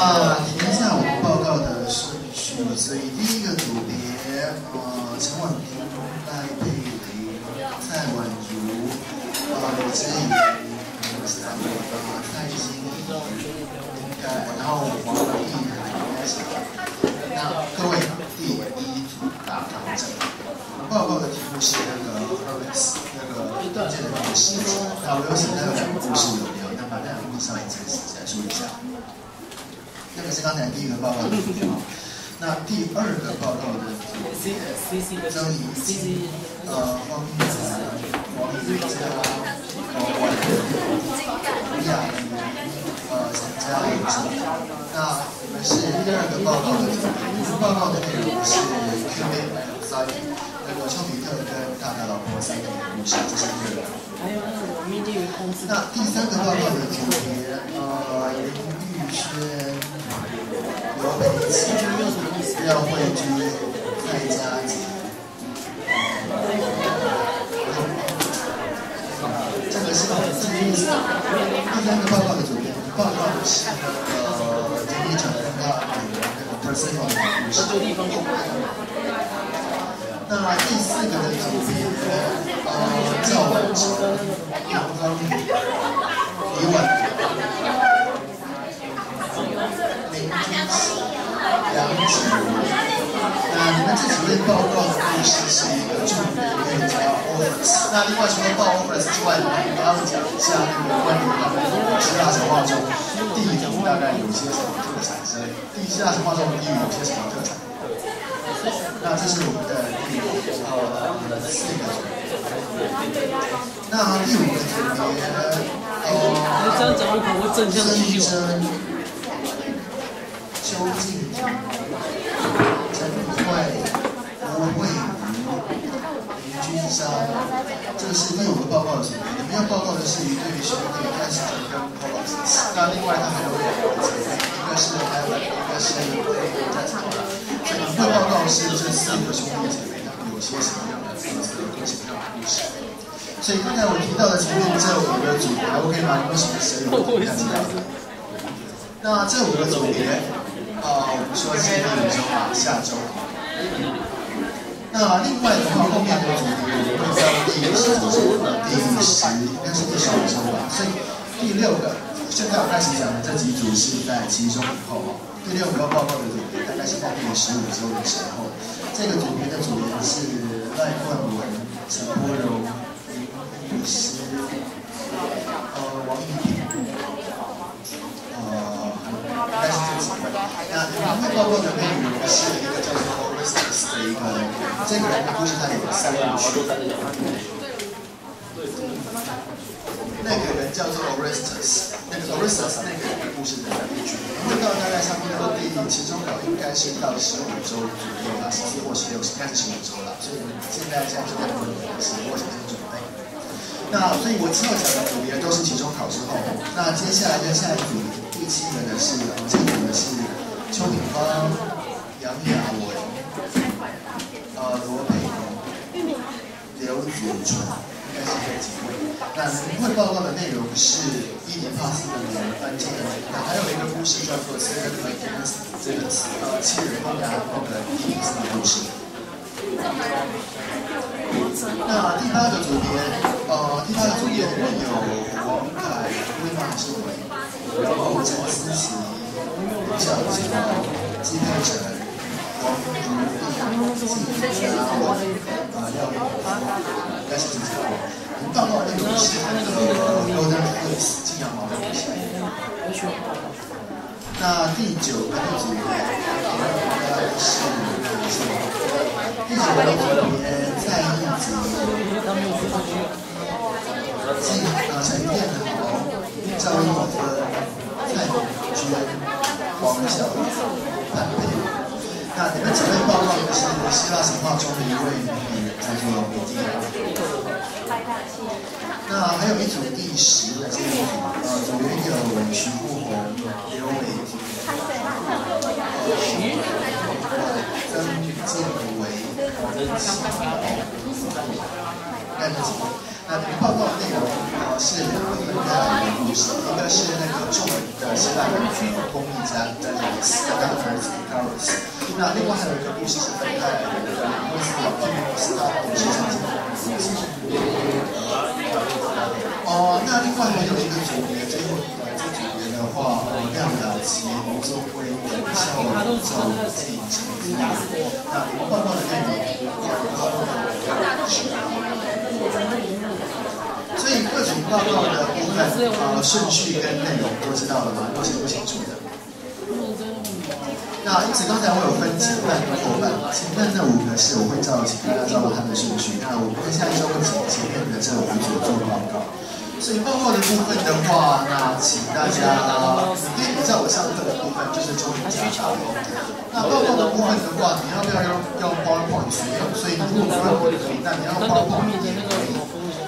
那提一下我们报告的顺序，所以第一个组别，呃，陈婉婷、赖佩玲、蔡婉如、呃，李志颖、三位呃，蔡欣怡，应该，然后黄丽涵应该是。那各位，第一组大调整。报告的题目是那个 Hermes 那个这个故事，那我有写那个两个故事有没有？那把那两个故事上一次再说一下。这个是刚才第一个报告的主题啊，那第二个报告的 主题，张怡静，呃，方一才，王一佳，呃，万吴雅怡，呃，陈佳颖，那我们是第二个报告的主题，报告的内容是有 s i 那个丘比特跟大他老婆三个故事，这是第二个。还有那个那第三个报告的主题，呃，林玉轩。刘北齐廖慧君、蔡佳杰，这个是第三个报告的主编，报告的是那个经理长跟他那个 personal 的故事。那第四个的主编，呃，赵文成、杨芳宇、李杨子，那你们这几位报告的律师是一个著名的叫 offers。那另外除了报 offers 之外，我们要讲一下那个关于他们希腊神话中地图大概有些什么特产之类。地希腊神话中地狱有些什么特产？那这是我们的第五个四个。那第五个组别，呃，这样讲我可能会正向继续。究竟陈慧、吴慧林君山，这个是第五个报告的主题。你们要报告的是一对兄弟，但是跟 p o l i s 那另外他还有两个姐妹，一个是 Helen，一个是 A 在场的。所以你会。报告是这四个兄弟姐妹他们有些什么样的特色，有什么样的故事。所以刚才我提到的前面这五个组别，OK 吗？你们什么谁有看到？那这五个组别。啊，我们说今天周啊，下周。那另外的话，后面的主题我们会在第十、第十应该是第十五周吧。所以第六个，现在我开始讲的这几组是在其中以后哈。第六个报告的主题大概是在第十五周的时候。这个组别的组员是赖冠文、陈柏荣、林律师、呃王一平。应该是这几位。那你们会报告的内容是一个叫做 Orestes 的一个，这个人的故事他有三个区。那个人叫做 Orestes，那个 Orestes 那个人的故事的三个区。会到大概差不多第一期中考应该是到十五周左右了，十四或十六，应该是十五周了。所以现在现在就在问是我先准备。那所以我之后讲的组别都是期中考之后。那接下来的下一组。第七个的是，这个的是邱炳芳、杨雅文、呃罗佩彤、刘子纯，应该是这几位。那评会报告的内容是一年帕斯的人翻这个，那还有一个故事叫做《Seven Kings》这个呃七人帮然后的第一次的故事。那第八个组别，呃，第八个组别我们有王凯、然后陈思琪、小乔、季佩晨、王如意、季佳文、啊廖永福，应该是这几位。报告内容是那个 Golden Face 金羊毛的。那第九个组别应该是第九个组别蔡依吉、季啊陈建豪、赵一芬。蔡永娟、黄小玉、潘佩，那你们几位报告的是希腊神话中的一位女人，叫做美狄亚。那还有一组第十的这一组，呃，组员有徐步红、刘伟霆、徐曾建伟、曾启豪，干这几位。那报告的内容呃是两个分开来的故事，一个是那个众人的希腊的工艺家在这里死的儿子 Carlos。那另外还有一个故事是分开来的，因为斯瓦蒂斯他不是常见的哦，那另外还有一个组别，这个呃这组别的话，亮雅琪、吴宗辉、杨孝文、赵继成、那报告的内容，所以各种报告的部分啊顺序跟内容都知道了吗？都清不清楚的？那因此刚才我有分前半跟后半，前半那五个是我会照请大家照他们的顺序，那我们下一周会请前面的这五组做报告。所以报告的部分的话，那请大家可以比照我上课的部分，就是中英加法。那报告的部分的话，你要不要用用 PowerPoint 去用？所以如果不用可以，那你要用 PowerPoint 也可以。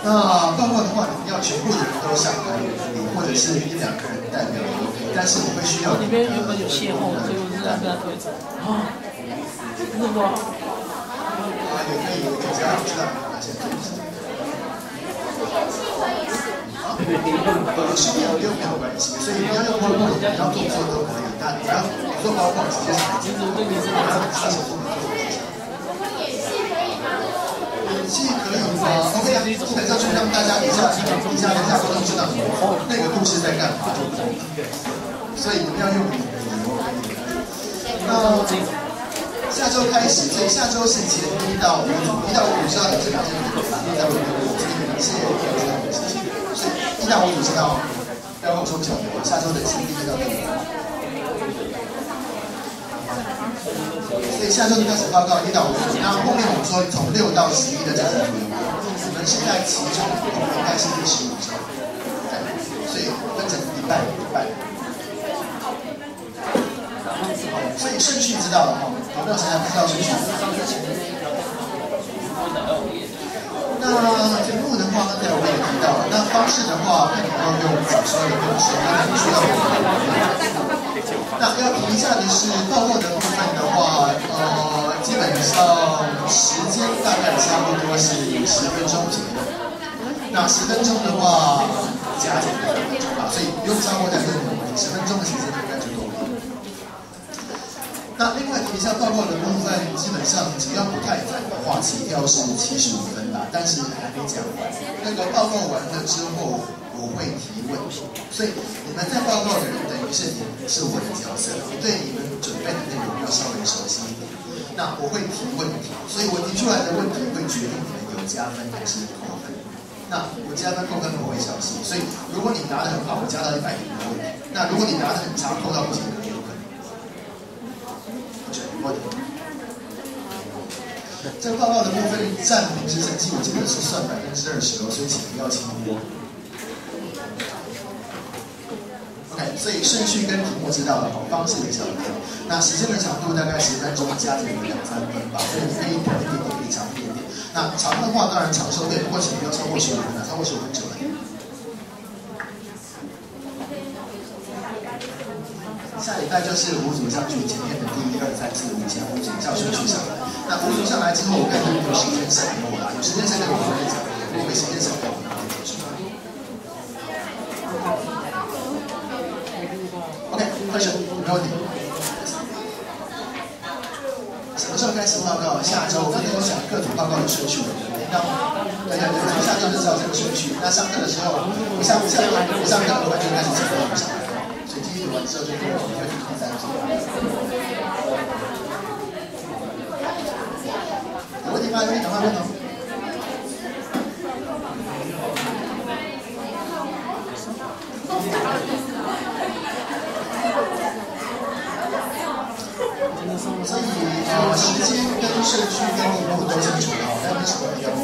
那报告的话，你要全部的人都上台也可以，或者是一两个人代表也可以。但是我会需要里面原本有邂逅，所以我是让他推走。啊，那么啊，也可以，也可以，只要知道哪些东西。啊，有时间不用没有关系，所以你要用环保你要动作都可以。那你要做环保直接上台，其实对你是马上下手就能做。演戏可以吗？OK 啊，基本上就让大家一下一下一下都知道那个故事在干嘛，所以你们要用你的理由。那下周开始，所以下周是前一到五组，一到五组知道你是哪些组吧？一到五组这个一系列要知道的事情，所以一到五组知道要跟我说小的，下周的前一到六组。所以下周就开始报告一到五组，然后面我们说从六到十一的家长组，我们现在其中应该是第十五周，所以分成一半一半。所以顺序知道了哈，有没有谁还不知道顺序？那题目的话，刚才我也提到了，那方式的话，看你要用小说的方式，那你需要。那要提一下的是，报告的，上时间大概差不多是十分钟左右。那十分钟的话，加减两分钟吧，所以不用超过两分钟，十分钟的时间应该就够了。那另外提一下报告的部分，基本上只要不太赶的话，起跳是七十五分吧，但是还没讲完。那个报告完了之后，我会提问，所以你们在报告的人等于是你是我的角色，对你们准备的内容要稍微熟悉。那我会提问题，所以我提出来的问题会决定你们有加分还是扣分。那我加分扣分我会小心，所以如果你答得很好，我加到一百点没问题。那如果你答得很差，扣到不及格也有可能。我这个报告的部分占平时成绩，我记得是算百分之二十哦，所以请不要轻忽。所以顺序跟题目知道了，方式也晓得。那时间的长度大概十分钟，加减两三分吧，所以你可以短一点点，可以长一点点。那长的话当然长收费，不过请不要超过十五分啊，超过十五分久了。下礼拜就是五组上去，今天的第一、二、三、四、五前五组照顺序上来。那五组上来之后，我看你们有时间剩给我啦，有时间剩给我们分享，我没时间剩给我们拿结束。OK，开始，没问题。什么时候开始报告？下周。刚才我讲各种报告的顺序，听到吗？对对对，下周就知道这个顺序。那上课的时候，不上不上不上课的话就开始讲课上来。所以第一组完之后就第二组，就第三组。有问题吗？有问题赶快问哦。所以呃，时间跟社区跟题目都清楚了，那没什么要问。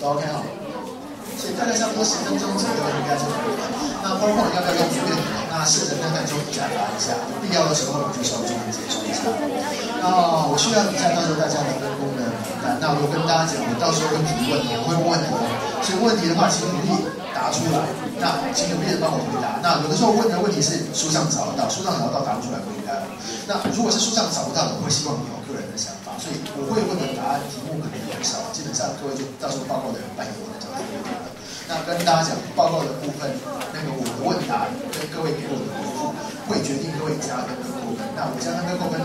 都 OK 好。所以大概差不多十分钟左右应该就可以了。那包括要不要用图片？那试着看看中甲答一下，必要的时候我就稍微做解说一下。那我需要一下，到时候大家的分工的名单。那我跟大家讲，我到时候会提问，我会问的。所以问题的话，请努力答出来。那请努力的帮我回答。那有的时候问的问题是书上找得到，书上找得到答不出来不应该。那如果是书上找不到，我会希望你有个人的想法。所以我会问的答案题目可能很少，基本上各位就到时候报告的人扮演我的角色就可以了。那跟大家讲报告的部分，那个我的问答跟各位给我的回复，会决定各位加分跟扣分。那我加分跟扣分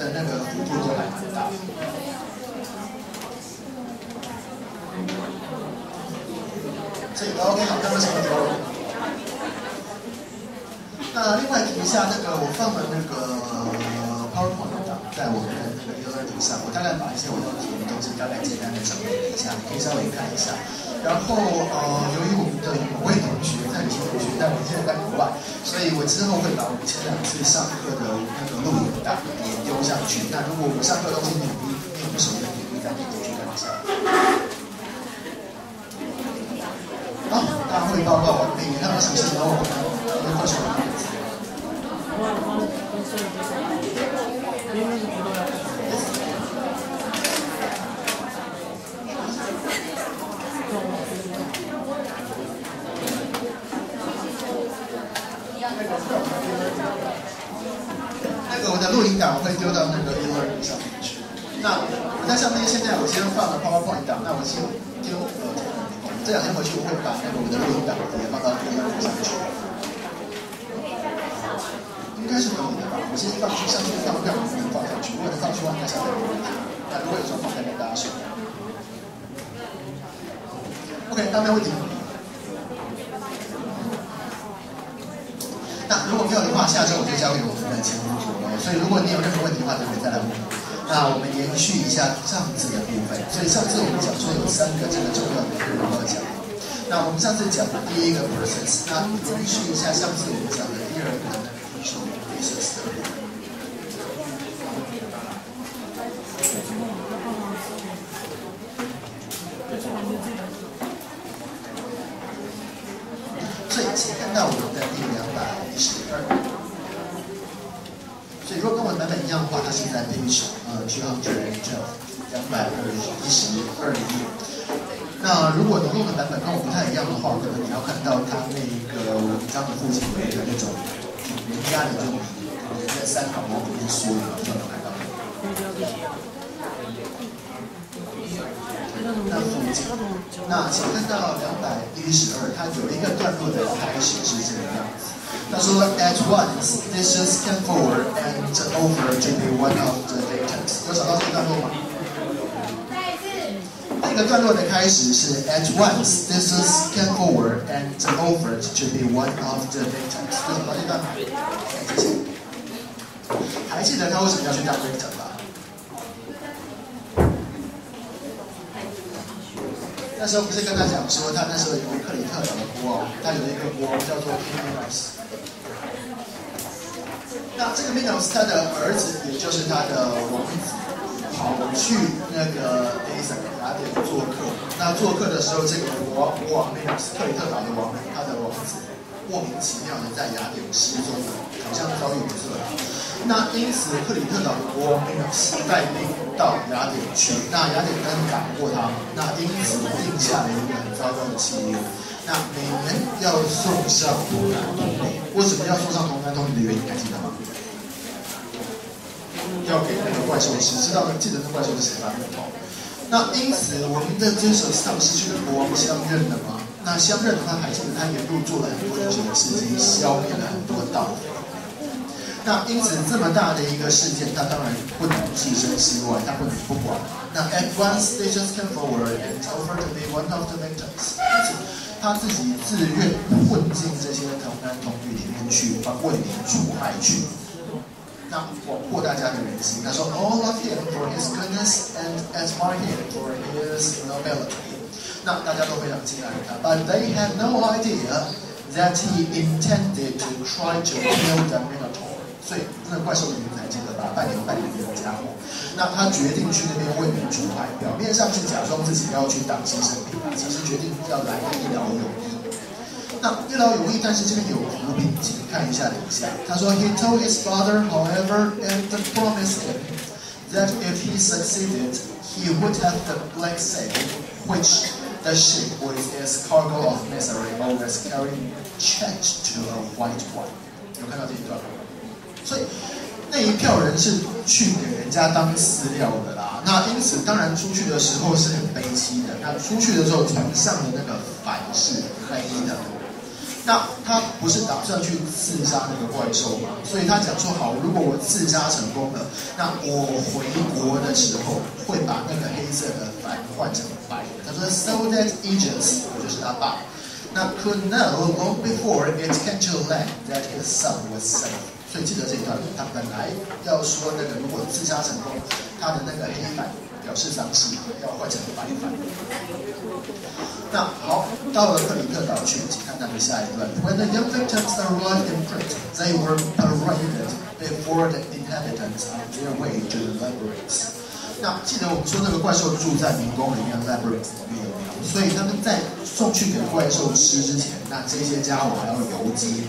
的那个幅度都还蛮大。这个 OK 好，那么什么题那另外提一下，那个我放了那个 PowerPoint 档在我们的那个 e-learning 上，我大概把一些我要提的东西大概简单的整理了一下，你可以稍微看一下。然后呃，由于我们的某位同学在有些同学，但我们现在在国外，所以我之后会把我们前两次上课的那个录影档也丢上去。那如果我们上课东西你你有不熟的，你可以再点进去看一下。好，大会报告完毕，那么什么时候我们我们会说？那个我的录音档会丢到那个 e-learning 上面去。那我在上面现在我先放了 PowerPoint 档，那我先丢这两天回去我会把那个我的。录音档也放到 e-learning 上去。应该是可以的。吧？我先放去上去放，看能不能放上去。如果能放出来，那下面没问题。那如果有状况再跟大家说。OK，大家没问题。那如果没有的。话，下周我就交给我们的。前工作了。所以如果你有任何问题的。话，就可以再来问我。那我们延续一下上次的部分。所以上次我们讲说有三个这个重要的内容要讲。那我们上次讲的第一个 process，那延续一下上次我们讲的第二个 process。所以，请看到我们的第两百一十二。所以，如果跟我的版本一样的话，它是在 page 呃，two hundred twelve，两百二一十二页。那如果你用的版本跟我不太一样的话，可能你要看到它那个文章的附近有一个那种人家的这种。在三行模里面说的，就能看到。那附近，那请看到两百一十二，它有一个段落的开始是这个样子。他说，At once, dishes came forward and offered to be one of the victims。有找到这个段落吗？这个段落的开始是 At once, dishes came forward and offered to be one of the victims。有找到这段吗？谢谢。还记得他为什么要去当 victim 吗？ 那时候不是跟他讲说，他那时候有个克里特岛的国王，他有一个国王叫做 Minos。那这个 Minos 他的儿子，也就是他的王子，跑去那个 A 省雅典做客。那做客的时候，这个国国王 Minos 克里特岛的王，他的王子。莫名其妙的在雅典失踪了，好像遭遇不测。那因此克里特岛的国王带兵到雅典去，那雅典人打不过他，那因此定下了一个很糟糕的契约。那每年要送上童男童女，为什么要送上童男童女的原因还记得吗？要给那个怪兽吃，知道记得那怪兽是谁吗？那因此我们的这首丧失去跟国王相认了吗？那相认的话，还记得他沿路做了很多这个事情，消灭了很多道。那因此这么大的一个事件，他当然不能置身事外，他不能不管。那 at once they just came forward and offered to be one of the victims。因此他自己自愿混进这些童男童女里面去，帮为民除害去。那广阔大家的人心，他说：All of him for his goodness and admire him for his nobility。那大家都非常敬爱他，but they had no idea that he intended to try to kill the Minotaur。所以那个怪兽的名字还记得吧？半年半年的家伙。那他决定去那边为民除害，表面上是假装自己要去当牺牲品，其实决定要来一劳永逸。那一劳永逸，但是这边有伏笔，请看一下底下。他说，He told his father, however, and promised him that if he succeeded, he would have the black sail, which The ship with its cargo of misery always carrying change to a white one。有看到这一段吗？所以那一票人是去给人家当饲料的啦。那因此，当然出去的时候是很悲戚的。那出去的时候，船上的那个帆是黑的。那他不是打算去刺杀那个怪兽吗？所以他讲说好，如果我刺杀成功了，那我回国的时候会把那个黑色的帆换成白的。他说，so that Egypt，我就是他爸。那 could know long before it came to land that his son was safe。所以记得这一段，他本来要说那个如果刺杀成功，他的那个黑帆表示丧事，要换成白饭。那好，到了克里特岛去，请看他的下一段。When the young victims arrived in Crete, they were paraded before the inhabitants on their way to the labyrinth. 那记得我们说那个怪兽住在迷宫里面，labyrinth 里面有没有？所以他们在送去给怪兽吃之前，那这些家伙还要游街。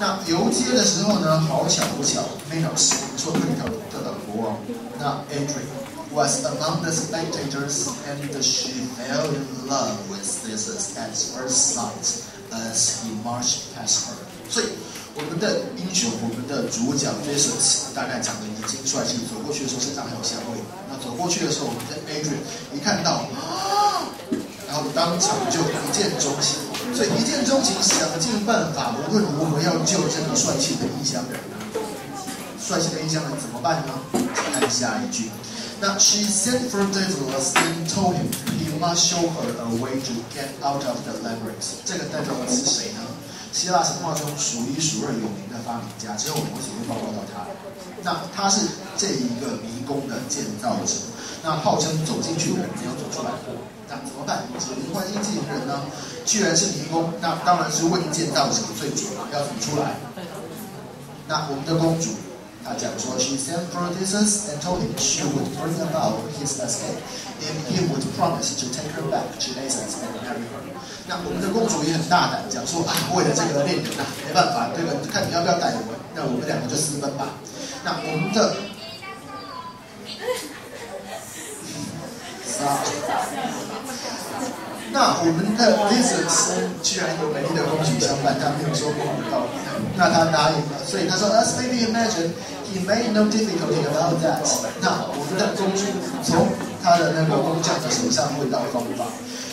那游街的时候呢，好巧不巧，Minos 说克里特岛国王，那 Adrian。Was among the spectators, and she fell in love with Theseus at first sight as he marched past her. 所以我们的英雄，我们的主角 Theseus 大概长得已经帅气，走过去的时候身上还有香味。那走过去的时候，我们的 Adrian 一看到，然后当场就一见钟情。所以一见钟情，想尽办法，无论如何要救这个帅气的异乡人。帅气的异乡人怎么办呢？看下一句。那 she sent for Daedalus and told him he must show her a way to get out of the labyrinth。这个戴德龙是谁呢？希腊神话中数一数二有名的发明家，只有我们只会报告到他。那他是这一个迷宫的建造者，那号称走进去的人没有走出来过。那怎么办？指灵欢心寄灵人呢？居然是迷宫，那当然是问建造者最主嘛，要怎么出来？那我们的公主。他讲说，She sent for Odysseus and told him she would bring about his escape if he would promise to take her back to Athens and marry her。那我们的公主也很大胆，讲说啊，为了这个恋人啊，没办法，这个看你要不要带我，那我们两个就私奔吧。那我们的，啊， 那我们的 Odysseus 居然有美丽的公主相伴，他没有说不道理。那他答应了，所以他说，As maybe imagine, he made no difficulty about that。那我们的公主从他的那个工匠的手上问到方法。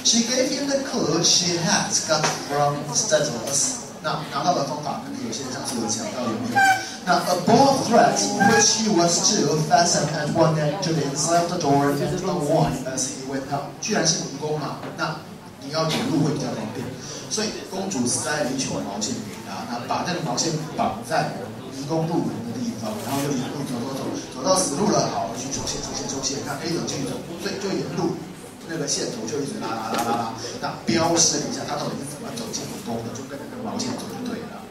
She gave him the clue she had got from Statuus。那拿到的方法，可能有些上次有讲到有没有？那 a ball of thread which he was to fasten at one end to the inside of the door and unwind as he went out。居然是迷宫嘛？那 你要走路会比较方便。所以公主塞了一球毛线给他，那把那个毛线绑在迷宫入门的地方，然后就一路走走走，走到死路了，好，去走线走线走线，看 A 走继续走，所以就沿路那个线头就一直拉拉拉拉拉，那标示一下他到底是怎么走进迷宫的，就跟着那个毛线走就对了。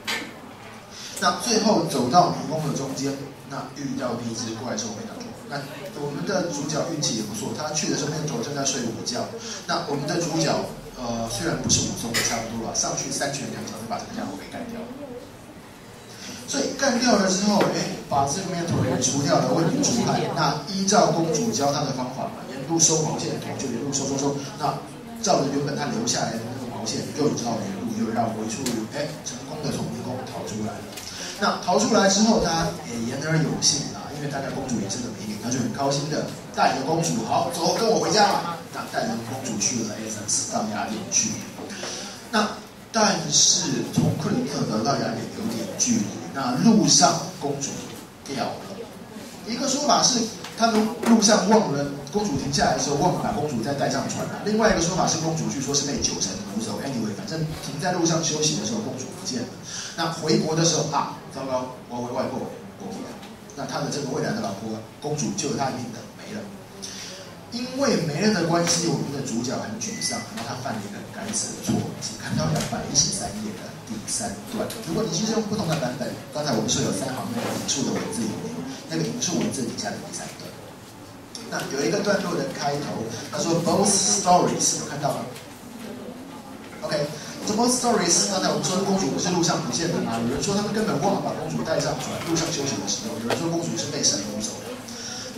那最后走到迷宫的中间，那遇到第一只怪兽没打中，那我们的主角运气也不错，他去的时候那头正在睡午觉，那我们的主角。呃，虽然不是武松，也差不多了，上去三拳两脚就把这个家伙给干掉了。所以干掉了之后，哎，把这个面头给除掉了，问题除害。那依照公主教他的方法嘛，沿路收毛线头，就沿路收收收。那照着原本他留下来的那个毛线，又绕原路又绕回去，哎，成功的从迷宫逃出来了。那逃出来之后，他也言而有信啊，因为大家公主也是个美女，他就很高兴的带着公主，好，走，跟我回家吧。那带着公主去了 A 城到雅典去。那但是从克里特到雅典有点距离。那路上公主掉了。一个说法是他们路上忘了公主停下来的时候忘了把公主再带上船了。另外一个说法是公主据说是被酒神掳走。Anyway，反正停在路上休息的时候公主不见了。那回国的时候啊，糟糕，我回外婆国了。那他的这个未来的老婆公主救了他一命的没了。因为没了的关系，我们的主角很沮丧，然后他犯了一个该死的错误。请看到两百一十三页的第三段。如果你其实用不同的版本，刚才我们说有三行那个引述的文字里面，那个引述文字底下的第三段。那有一个段落的开头，他说 both stories，有看到吗？OK both stories，刚才我们说公主不是路上不见的吗？有人说他们根本忘了把公主带上船，路上休息的时候，有人说公主是被神掳走的。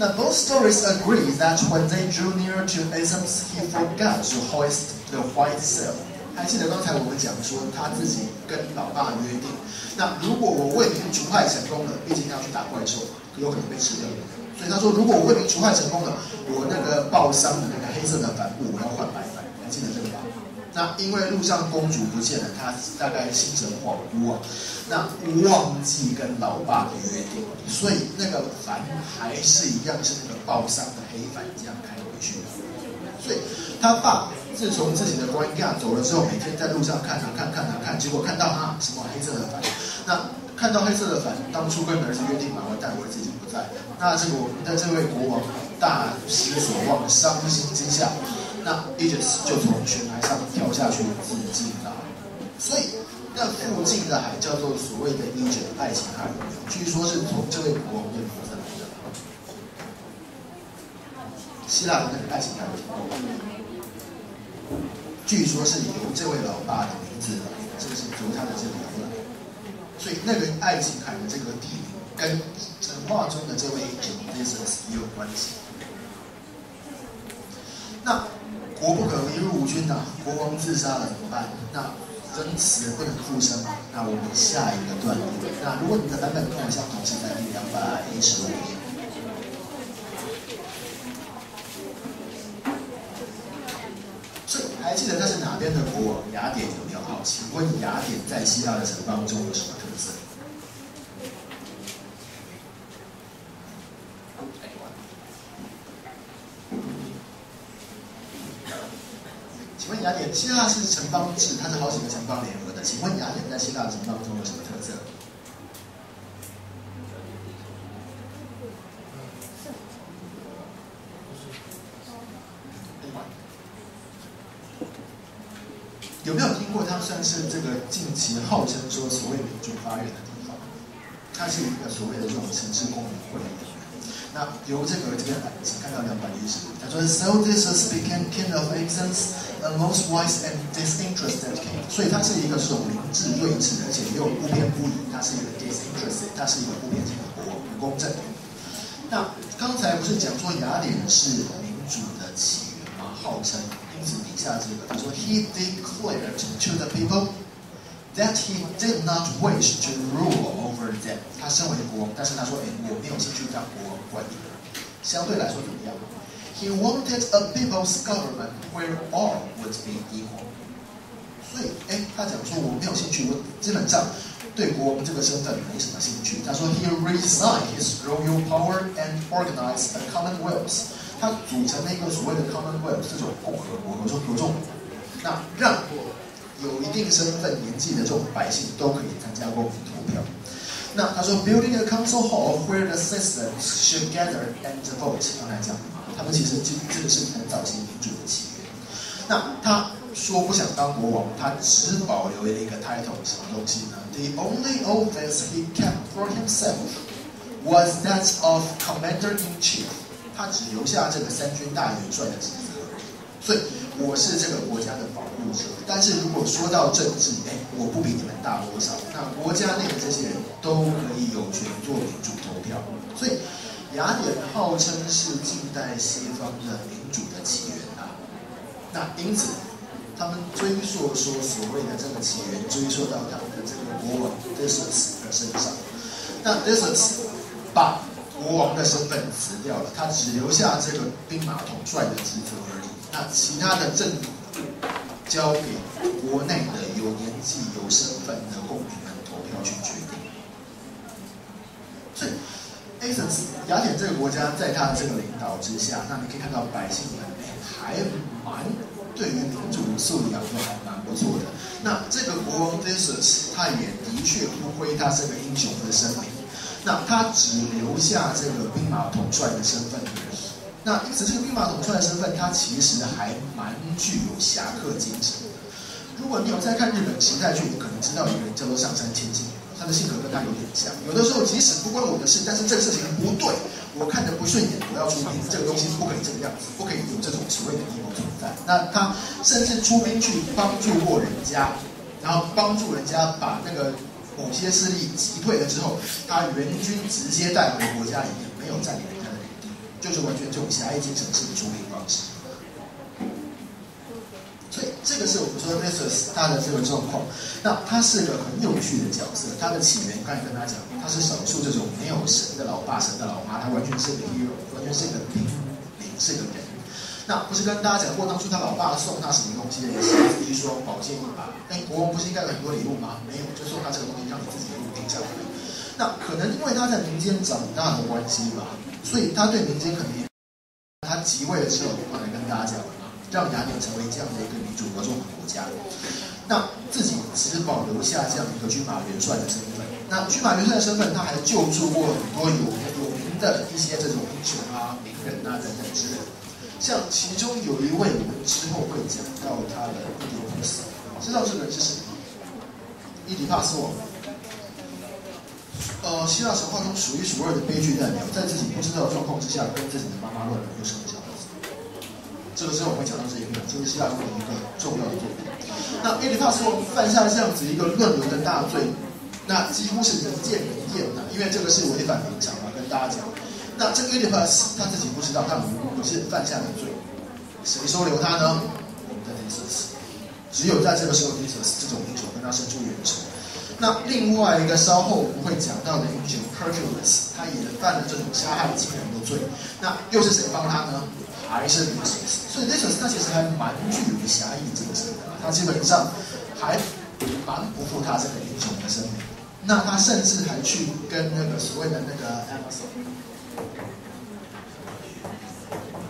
那 both stories agree that when they drew near to Athens, he forgot to hoist the white sail. 还记得刚才我们讲说他自己跟老爸约定，那如果我为民除害成功了，毕竟要去打怪兽，有可能被吃掉。所以他说，如果我为民除害成功了，我那个报伤的那个黑色的帆布，我要换白帆，还记得这个吧？那因为路上公主不见了，他大概心神恍惚啊，那忘记跟老爸的约定，所以那个帆还是一样是那个报伤的黑帆这样开回去的。所以他爸自从自己的官架走了之后，每天在路上看啊看看啊看，结果看到啊什么黑色的帆，那看到黑色的帆，当初跟儿子约定嘛，我带我儿子已经不在。那这个我们的这位国王大失所望，伤心之下，那 Aegis 就从悬崖上跳下去自尽了。所以那附近的海叫做所谓的 Aegis 爱情海，据说是从这位国王的名字来的。希腊的那个爱情海？据说是由这位老爸的名字，这个是由他的这个由来。所以那个爱琴海的这个地名跟神话中的这位 Odysseus 也有关系。那国不可一日无君呐，国王自杀了怎么办？那人死不能复生嘛？那我们下一个段落。那如果你的版本跟我相同，是在第两百一十五页。所以还记得他是哪边的国王？雅典有没有好？请问雅典在希腊的城邦中有什么特色？请问雅典，希腊是城邦制，它是好几个城邦联合的。请问雅典在希腊城邦中有什么特色？有没有听过？它算是这个近期号称说所谓民主发源的地方，它是一个所谓的这种城市公民会议。那由这个这边请看到两百一十五，他说，So this has become kind of Athens, a most wise and disinterested king。所以他是一个这种明智睿智，而且又不偏不倚，他是一个 disinterested，他是一个不偏心的国王，公正。那刚才不是讲说雅典是民主的起源吗？号称。因此底下这个他说，He declared to the people that he did not wish to rule over them。他身为国王，但是他说，哎，我没有兴趣当国王管理。相对来说怎么样？He wanted a people's government where all would be equal。所以，哎，他讲说我没有兴趣，我基本上对国王这个身份没什么兴趣。他说，He resigned his royal power and organized a commonwealth。他组成了一个所谓的 Commonwealth 这种共和国，我说合众，那让有一定身份年纪的这种百姓都可以参加公民投票。那他说，building a council hall where the citizens should gather and vote。刚才讲，他们其实这这个是很早期民主的起源。那他说不想当国王，他只保留了一个 title，什么东西呢？The only office he kept for himself was that of commander in chief。他只留下这个三军大元帅的职责，所以我是这个国家的保护者。但是如果说到政治，哎，我不比你们大多少。那国家内的这些人都可以有权做民主投票。所以雅典号称是近代西方的民主的起源啊。那因此他们追溯说所谓的这个起源，追溯到他们的这个国王 d i s u s 的身上。那 d i s u s 把国王的身份辞掉了，他只留下这个兵马统帅的职责而已。那其他的政府交给国内的有年纪、有身份的公民们投票去决定。所以，Athens 雅典这个国家在他的这个领导之下，那你可以看到百姓们还蛮对于民主素养都还蛮不错的。那这个国王 Desus 他也的确不亏他这个英雄的声名。那他只留下这个兵马统帅的身份。那因此，这个兵马统帅的身份，他其实还蛮具有侠客精神的。如果你有在看日本时代剧，你可能知道一个人叫做上杉谦信，他的性格跟他有点像。有的时候，即使不关我的事，但是这个事情不对，我看着不顺眼，我要出兵，这个东西不可以这个样子，不可以有这种所谓的阴谋存在。那他甚至出兵去帮助过人家，然后帮助人家把那个。某些势力击退了之后，他援军直接带回国家里面，没有占领人家的领地，就是完全这种侠义精神式的出兵方式。这个是我们说 Nessus 他的这个状况。那他是个很有趣的角色，他的起源刚才跟他讲，他是少数这种没有神的老爸、神的老妈，他完全是个 hero，完全是个灵灵，是个人。那不是跟大家讲过，当初他老爸送他什么东西？是一双宝剑一把。哎，国王不是应该有很多礼物吗？没有，就送他这个东西，让你自己定下来。那可能因为他在民间长大的关系吧，所以他对民间可能他即位了之后，我来跟大家讲。让雅典成为这样的一个民主合作国家，那自己只保留下这样一个军马元帅的身份。那军马元帅的身份，他还救助过很多有有名的一些这种英雄啊、名人啊等等之类的。像其中有一位，我们之后会讲到他的伊迪帕斯，知道这个人是谁吗？伊迪帕斯王，呃，希腊神话中数一数二的悲剧代表，在自己不知道的状况之下，跟自己的妈妈乱伦又生下。这个之后我会讲到这一个，这是希腊中的一个重要的作品。那伊迪帕斯犯下这样子一个乱伦的大罪，那几乎是人见人厌的，因为这个是违反平常嘛，跟大家讲。那这个伊迪帕斯他自己不知道，他无辜，可是犯下的罪，谁收留他呢？我们在迪瑟斯，只有在这个时候，迪瑟斯这种英雄跟他伸出援手。那另外一个稍后我们会讲到的英雄 Hercules，他也犯了这种杀害亲人的罪。那又是谁帮他呢？还是，所以 l 索斯他其实还蛮具有侠义精神的，他基本上还蛮不负他这个英雄的生命。那他甚至还去跟那个所谓的那个 Amazon，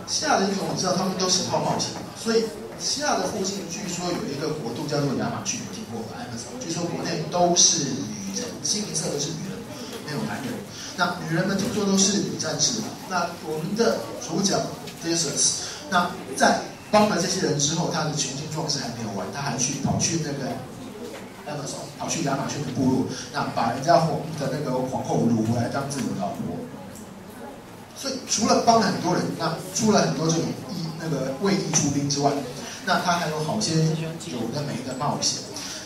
希腊的英雄我知道他们都喜好冒险嘛，所以希腊的附近据说有一个国度叫做亚马逊，听过 Amazon？据说国内都是女人，清一色都是女人，没有男人。那女人们听说都是女战士。那我们的主角。Theseus，那在帮了这些人之后，他的全军壮士还没有完，他还去跑去那个 Amazon，跑去亚马逊的部落，那把人家皇的那个皇后掳回来当自己的老婆。所以除了帮了很多人，那出了很多这种义那个为义出兵之外，那他还有好些有的没的冒险。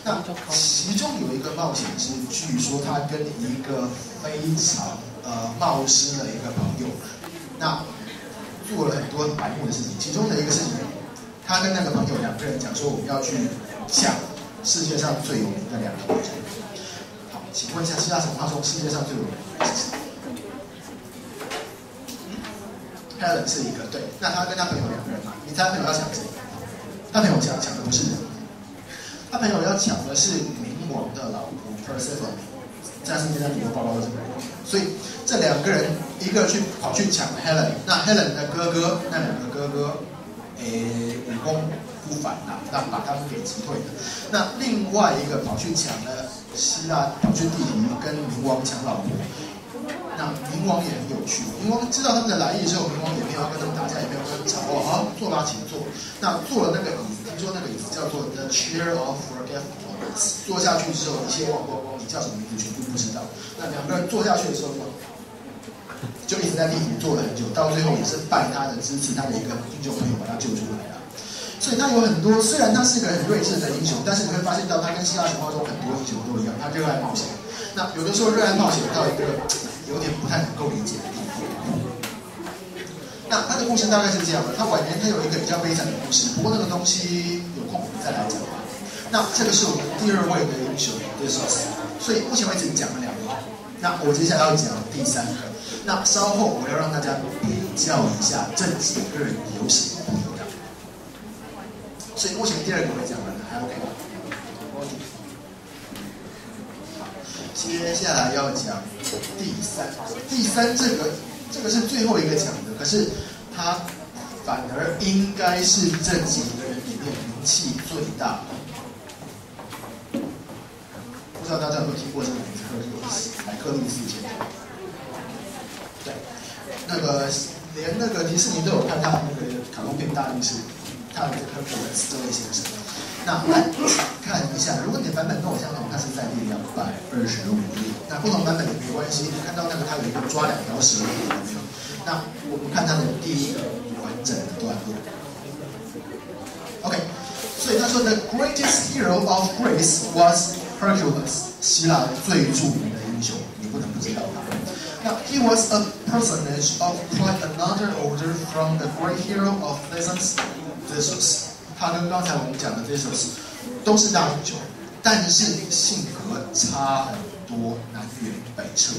那其中有一个冒险是，据说他跟一个非常呃冒失的一个朋友，那。做了很多白目的事情，其中的一个事情，他跟那个朋友两个人讲说，我们要去抢世界上最有名的两个国家。好，请问一下，希腊神话中世界上最有名的是谁？Helen 是一个，对。那他跟他朋友两个人嘛，你猜他朋友要抢谁？他朋友抢抢的不是人，他朋友要抢的是冥王的老婆 Persephone。在世界上很多报告都是这样，所以这两个人。一个去跑去抢 Helen，那 Helen 的哥哥，那两个哥哥，诶，武功不凡呐，那把他们给击退了。那另外一个跑去抢了希腊，跑去地底跟冥王抢老婆。那冥王也很有趣，冥王知道他们的来意之后，冥王也没有跟他们打架，也没有跟他们吵哦，好，坐吧，请坐。那坐了那个椅子，听说那个椅子叫做 The Chair of Forgetfulness，坐下去之后一切忘光光，你叫什么名字全部不知道。那两个人坐下去的时候就。一直在地里坐了很久，到最后也是拜他的支持，他的一个英雄朋友把他救出来了。所以他有很多，虽然他是个很睿智的英雄，但是你会发现到他跟希腊神话中很多英雄都一样，他热爱冒险。那有的时候热爱冒险到一个有点不太能够理解的地步。那他的故事大概是这样的，他晚年他有一个比较悲惨的故事，不过那个东西有空我们再来讲吧。那这个是我们第二位的英雄，对是所以目前为止讲了两个，那我接下来要讲第三个。那稍后我要让大家比较一下这几个人有什么不一样。所以目前第二个会讲完了，还 OK 吗？好，接下来要讲第三，第三这个这个是最后一个讲的，可是他反而应该是这几个人里面名气最大的。不知道大家有没有听过这个名字？莱克利斯先生。那个连那个迪士尼都有拍他那个卡通片大力士，他的这个普雷斯这位先生。那来看一下，如果你的版本跟我相同，它是在第两百二十五页。那不同版本也没关系，你看到那个它有一个抓两条蛇有没有？那我们看它的第一个完整的段落。OK，所以他说 The greatest hero of Greece was Hercules，希腊最著名的英雄，你不能不知道他。Now, he was a personage of quite another order from the great hero of Theseus, 他跟刚才我们讲的这首诗都是大英雄，但是性格差很多，南辕北辙。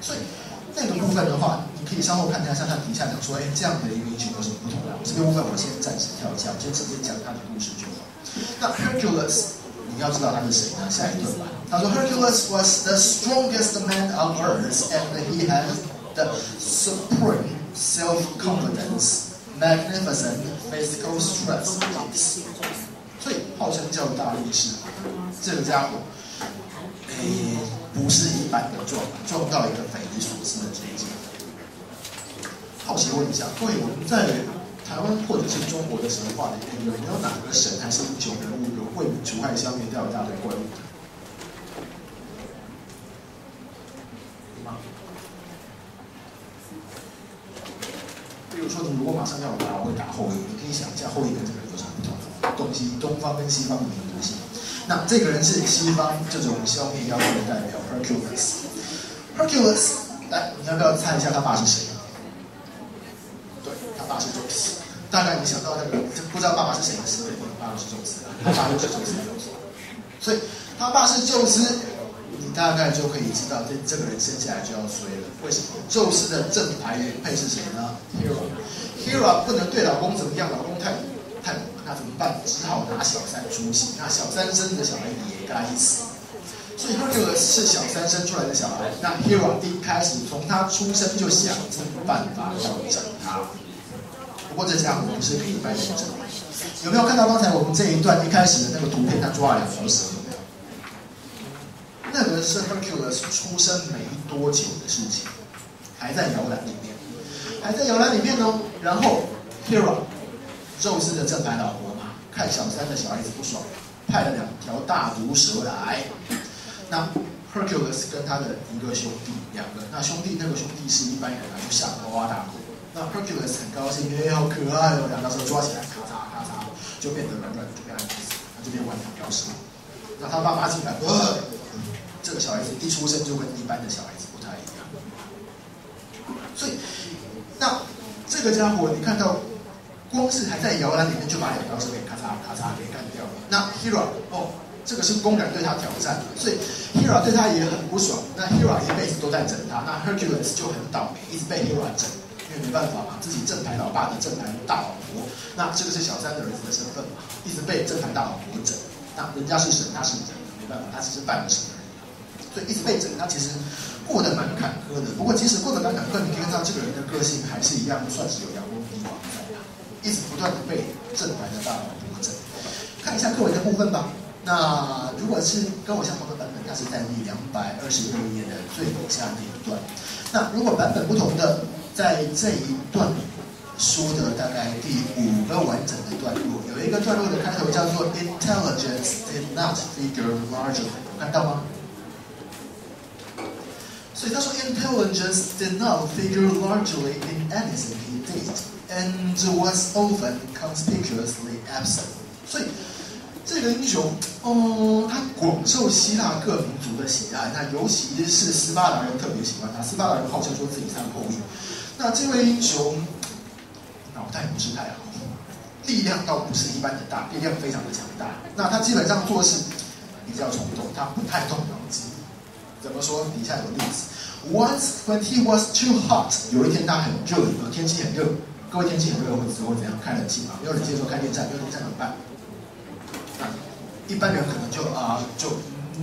所以那个部分的话，你可以稍后看一下，像他底下讲说，哎，这样的一个英雄有什么不同的？这个部分我先暂时跳一下，我先直接讲他的故事就好。那 Hercules，你要知道他是谁呢？下一段吧。他说，Hercules was the strongest man on earth, and he had the supreme self-confidence, magnificent physical strength. 所以号称叫大力士，这个家伙，诶，不是一般的壮，壮到一个匪夷所思的境界。好奇问一下，各位，我们在台湾或者是中国的神话里面，有没有哪个神还是英雄人物有为民除害消灭掉一大堆怪物？比如说，你如果马上要打，我会打后羿。你可以想一下，后羿跟这个人有什么不同？东西东方跟西方的民族性。那这个人是西方这种消灭妖怪的代表，Hercules。Hercules，来，你要不要猜一下他爸是谁？对他爸是宙斯。大概你想到那个不知道爸爸是谁的时候，爸爸是宙斯，他爸就是宙斯。所以他爸是宙斯。大概就可以知道，这这个人生下来就要衰了。为什么？宙斯的正牌原配是谁呢？Hera，Hera 不能对老公怎么样，老公太太猛，那怎么办？只好拿小三出气。那小三生的小孩也该死。所以 Hera 是小三生出来的小孩。那 Hera 一开始从他出生就想尽办法要整他。不过这家伙不是可以白人整。有没有看到刚才我们这一段一开始的那个图片？他抓了两条蛇。那个是 Hercules 出生没多久的事情，还在摇篮里面，还在摇篮里面呢。然后 Hera，宙斯的正牌老婆嘛，看小三的小孩子不爽，派了两条大毒蛇来。那 Hercules 跟他的一个兄弟，两个，那兄弟那个兄弟是一般人啊，就吓得哇哇大哭。那 Hercules 很高兴，哎，好可爱哦，两条蛇抓起来，咔嚓咔嚓，就变得软软的，就变安死，他就变万条标蛇。那他爸妈进来，呃。这个小孩子一出生就跟一般的小孩子不太一样，所以那这个家伙，你看到光是还在摇篮里面就把两条手给咔嚓咔嚓给干掉了。那 Hera 哦，这个是公然对他挑战，所以 Hera 对他也很不爽。那 Hera 一辈子都在整他，那 Hercules 就很倒霉，一直被 Hera 整，因为没办法嘛，自己正牌老爸的正牌大老婆，那这个是小三的儿子的身份嘛，一直被正牌大老婆整。那人家是神，他是人，没办法，他只是扮神。所以一直被整，他其实过得蛮坎坷的。不过即使过得蛮坎坷，你可以看到这个人的个性还是一样，算是有阳光帝王在的，一直不断的被正牌的大佬婆整。看一下各位的部分吧。那如果是跟我相同的版本，它是在第两百二十六页的最底下那一段。那如果版本不同的，在这一段书的大概第五个完整的段落，有一个段落的开头叫做 “Intelligence did not figure largely”，看到吗？所以他说，intelligence did not figure largely in anything he did, and was often conspicuously absent。所以这个英雄，哦，他广受希腊各民族的喜爱，那尤其是斯巴达人特别喜欢他。斯巴达人号称说自己三后裔。那这位英雄脑袋不是太好，力量倒不是一般的大，力量非常的强大。那他基本上做事比较冲动，他不太动脑筋。怎么说？底下有例子。Once when he was too hot，有一天他很热，有天气很热。各位天气很热会会怎样？开冷气嘛。没有冷气的时候开电扇，没有电扇怎么办？那一般人可能就啊就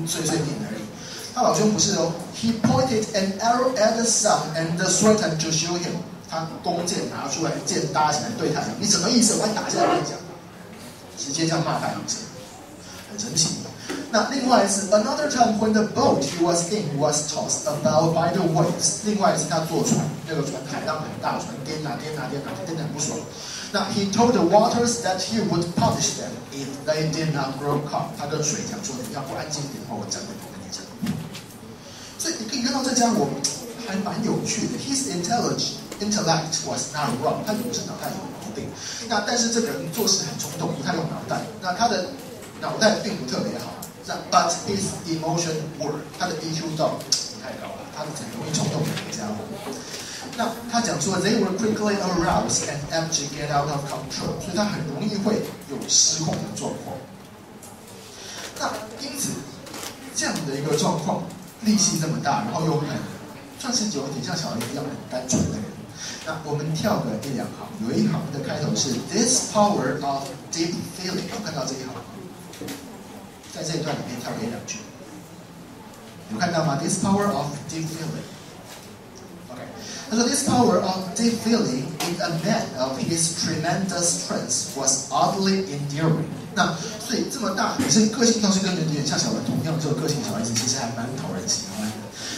碎碎念而已。他老兄不是哦。He pointed an arrow at the sun and threatened to shoot him。他弓箭拿出来，箭搭起来对他讲。你什么意思？我打下来跟你讲，直接这样骂太阳神，很神奇。那另外是 another time when the boat he was in was tossed about by the waves。另外是他坐船，那个船海浪很大，船颠啊颠啊颠啊，颠得很不爽。那 he told the waters that he would punish them if they did not grow calm。他跟水讲说，你要不安静点的话，我真的不跟你讲。所以你可以看到这家伙还蛮有趣的。His intelligence intellect was not wrong。他不是脑袋有毛病。那但是这个人做事很冲动，不太用脑袋。那他的脑袋并不特别好。 But his emotion were，他的 EQ 到太高了，他是很容易冲动的一个家伙。那他讲说，they were quickly aroused and apt to get out of control，所以他很容易会有失控的状况。那因此，这样的一个状况，力气这么大，然后又很，算是有点像小孩一样很单纯的人。那我们跳个一两行，有一行的开头是 this power of deep feeling，有看到这一行吗？在这一段里面跳给两句，有看到吗？This power of deep feeling。OK，他说 This power of deep feeling in a man of his tremendous strength was oddly endearing。那所以这么大，可是个性倒是跟人有点像小文同样这个个性小孩子，其实还蛮讨人喜欢的。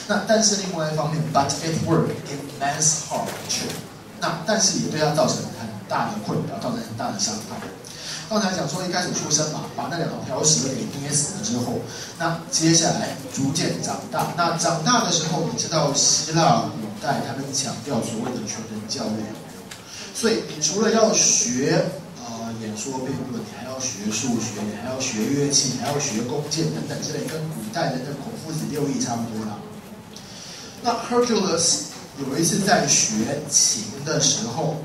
那但是另外一方面，But it worked in man's heart too。那但是也对他造成很大的困扰，造成很大的伤害。 刚才讲说一开始出生嘛，把那两条蛇给捏死了之后，那接下来逐渐长大。那长大的时候，你知道希腊古代他们强调所谓的全人教育，所以你除了要学呃演说辩论，你还要学数学，你还要学乐器，还要学弓箭等等之类，跟古代的那孔夫子六艺差不多了。那 Hercules 有一次在学琴的时候。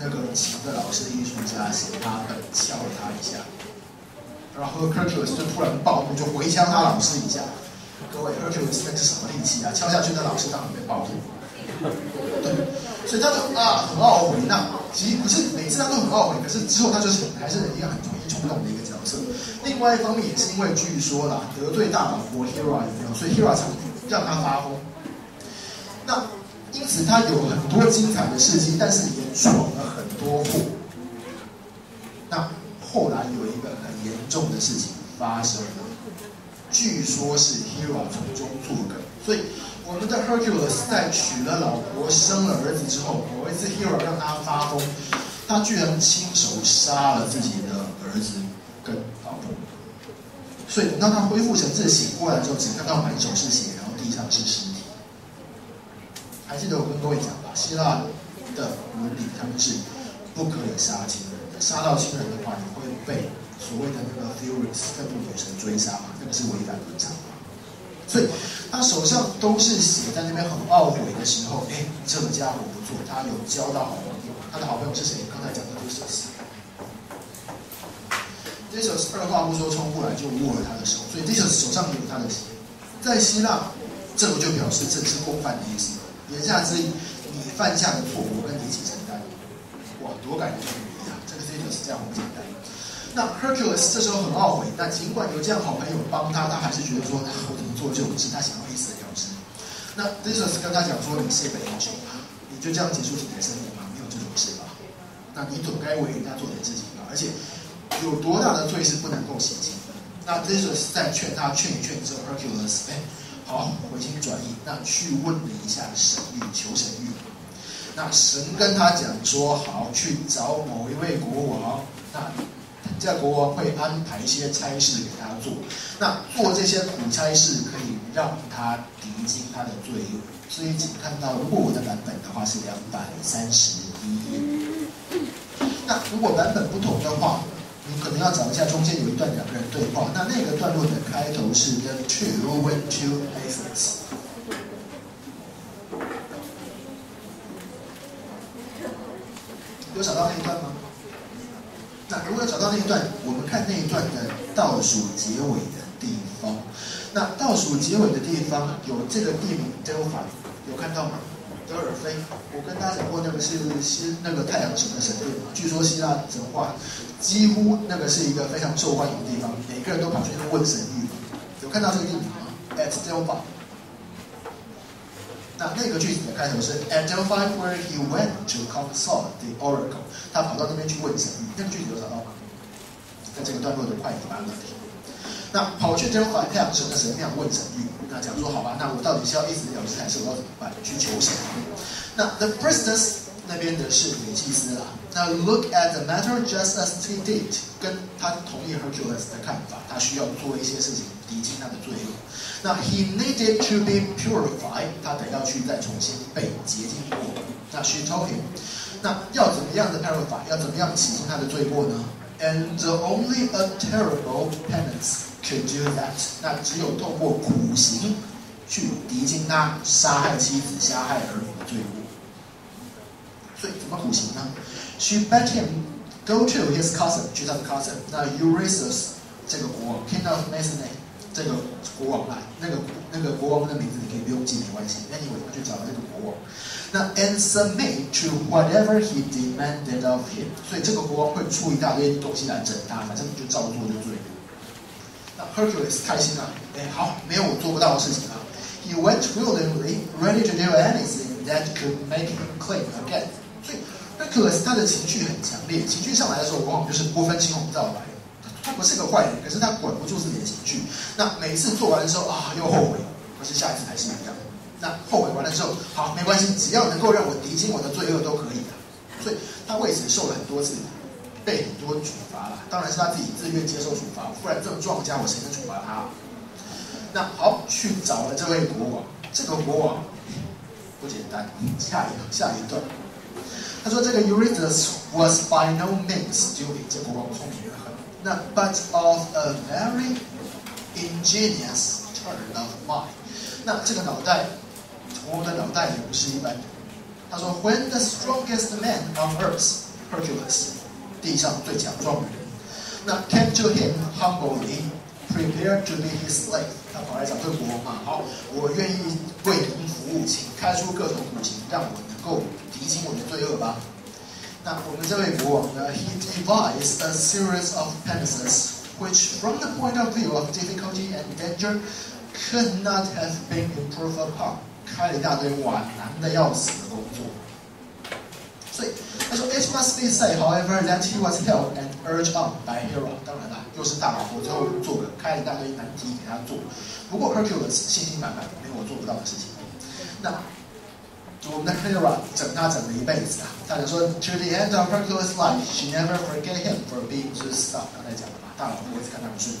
那个琴的老师艺术家写他本敲了他一下，然后 Hercules 就突然暴怒，就回敲他老师一下。各位，Hercules 那是什么力气啊？敲下去，那老师当然被暴怒。对，所以他就啊很懊悔。那其实不是每次他都很懊悔，可是之后他就是还是一个很容易冲动的一个角色。另外一方面也是因为据说啦，得罪大老婆 Hera 有没有？所以 Hera 常让他发疯。那。因此，他有很多精彩的事迹，但是也闯了很多祸。那后来有一个很严重的事情发生了，据说是 Hera 从中作梗。所以，我们的 Hercules 在娶了老婆、生了儿子之后，某一次 Hera 让他发疯，他居然亲手杀了自己的儿子跟老婆。所以，等到他恢复神智醒过来之后，只看到满手是血，然后地上是尸体。还记得我跟各位讲吧，希腊的伦理他们是不可以杀亲人的，杀到亲人的话，你会被所谓的那个 Furies 愤怒女神追杀嘛，那个是违反伦常嘛。所以他手上都是血，在那边很懊悔的时候，哎，这个家伙不错，他有交到好朋友，他的好朋友是谁？刚才讲的 Jesus。Jesus 二话不说冲过来就握了他的手，所以 Jesus 手上有他的血，在希腊，这个就表示这是共犯的意思。言下之意，你犯下的错，误。哇，多感觉的语言啊！这个 C 就是这样很简单。那 Hercules 这时候很懊悔，但尽管有这样好朋友帮他，他还是觉得说，我怎么做这种事？他想要一死了之。那 t h i s s 跟他讲说，你是一个英雄，你就这样结束自己的生命吗？没有这种事吧？那你总该为人家做点事情吧？而且有多大的罪是不能够洗清的？那 t h i s s 在劝他劝一劝之后，Hercules 哎。好，回心转意，那去问了一下神谕，求神谕。那神跟他讲说，好，去找某一位国王。那这国王会安排一些差事给他做。那做这些苦差事，可以让他抵清他的罪恶。所以，请看到，如果我的版本的话是两百三十一页。那如果版本不同的话，你可能要找一下中间有一段两个人对话，那那个段落的开头是 The two went to Athens。有找到那一段吗？那如果找到那一段，我们看那一段的倒数结尾的地方。那倒数结尾的地方有这个地名 Delphi，有看到吗？德尔菲，我跟大家讲过，那个是希那个太阳神的神殿。据说希腊神话几乎那个是一个非常受欢迎的地方，每个人都跑去那问神谕。有看到这个地名吗？At Delphi。那那个句子的开头是 At Delphi where he went to consult the oracle。他跑到那边去问神谕。那个句子有找到吗？在这个段落的快一版里。那跑去 Delphi 太阳神的神庙问神谕。那讲说好吧，那我到底是要一直了之，还是我要怎么办？去求神。那 the priestess 那边的是女祭司啦。那 look at the matter just as he did，跟他同意 Hercules 的看法，他需要做一些事情抵清他的罪恶。那 he needed to be purified，他得要去再重新被洁净过。那 she told him，那要怎么样的 purify，要怎么样洗清他的罪过呢？And only a terrible penance。could do that，那只有透过苦行去敌京他杀害妻子、杀害儿女的罪过。所以怎么苦刑呢 ？She begged him go to his cousin，去他的 cousin，那 Eurystheus 这个国王，King of Mycenae 这个国王来，那个那个国王的名字你可以不用记没关系。Anyway，他去找那个国王。那 and submit to whatever he demanded of him，所以这个国王会出一大堆东西来整他，反正你就照做就对了。那 Hercules 开心啊，哎好，没有我做不到的事情啊。He went willingly, ready to do anything that could make him clean again。 可是他的情绪很强烈，情绪上来的时候，往往就是不分青红皂白。他不是个坏人，可是他管不住自己的情绪。那每次做完的时候啊，又后悔，可是下一次还是一样。那后悔完了之后，好，没关系，只要能够让我抵清我的罪恶都可以的。所以他为此受了很多次，被很多处罚了。当然是他自己自愿接受处罚，不然这种壮家我谁能处罚他？那好，去找了这位国王。这个国王不简单，下一下一段，他说这个 Eurystheus was by no means stupid，这国王聪明的很。那 but of a very ingenious turn of mind，那这个脑袋，国王的脑袋也不是一般的。他说，When the strongest man on earth, Hercules，地上最强壮的人，那 came to him humbly, prepared to be his slave。他跑来找这个国王嘛，好，我愿意为您服务，请开出各种苦刑，让我 能够抵清我的罪恶吧。那我们这位国王呢，he devised a series of penances, which, from the point of view of difficulty and danger, could not have been improved upon。开了一大堆哇，难的要死的工作。所以他说，It must be said, however, that he was helped and urged on by Hera。当然啦，又是大老婆，最后做了开了一大堆难题给他做。不过 Hercules 信心满满，没有我做不到的事情。那 我们的 Hera 整他整了一辈子啊，他就说，To the end of Hercules' life, she never forget him for being just stuff。刚才讲了嘛，大老婆一直看他不顺眼。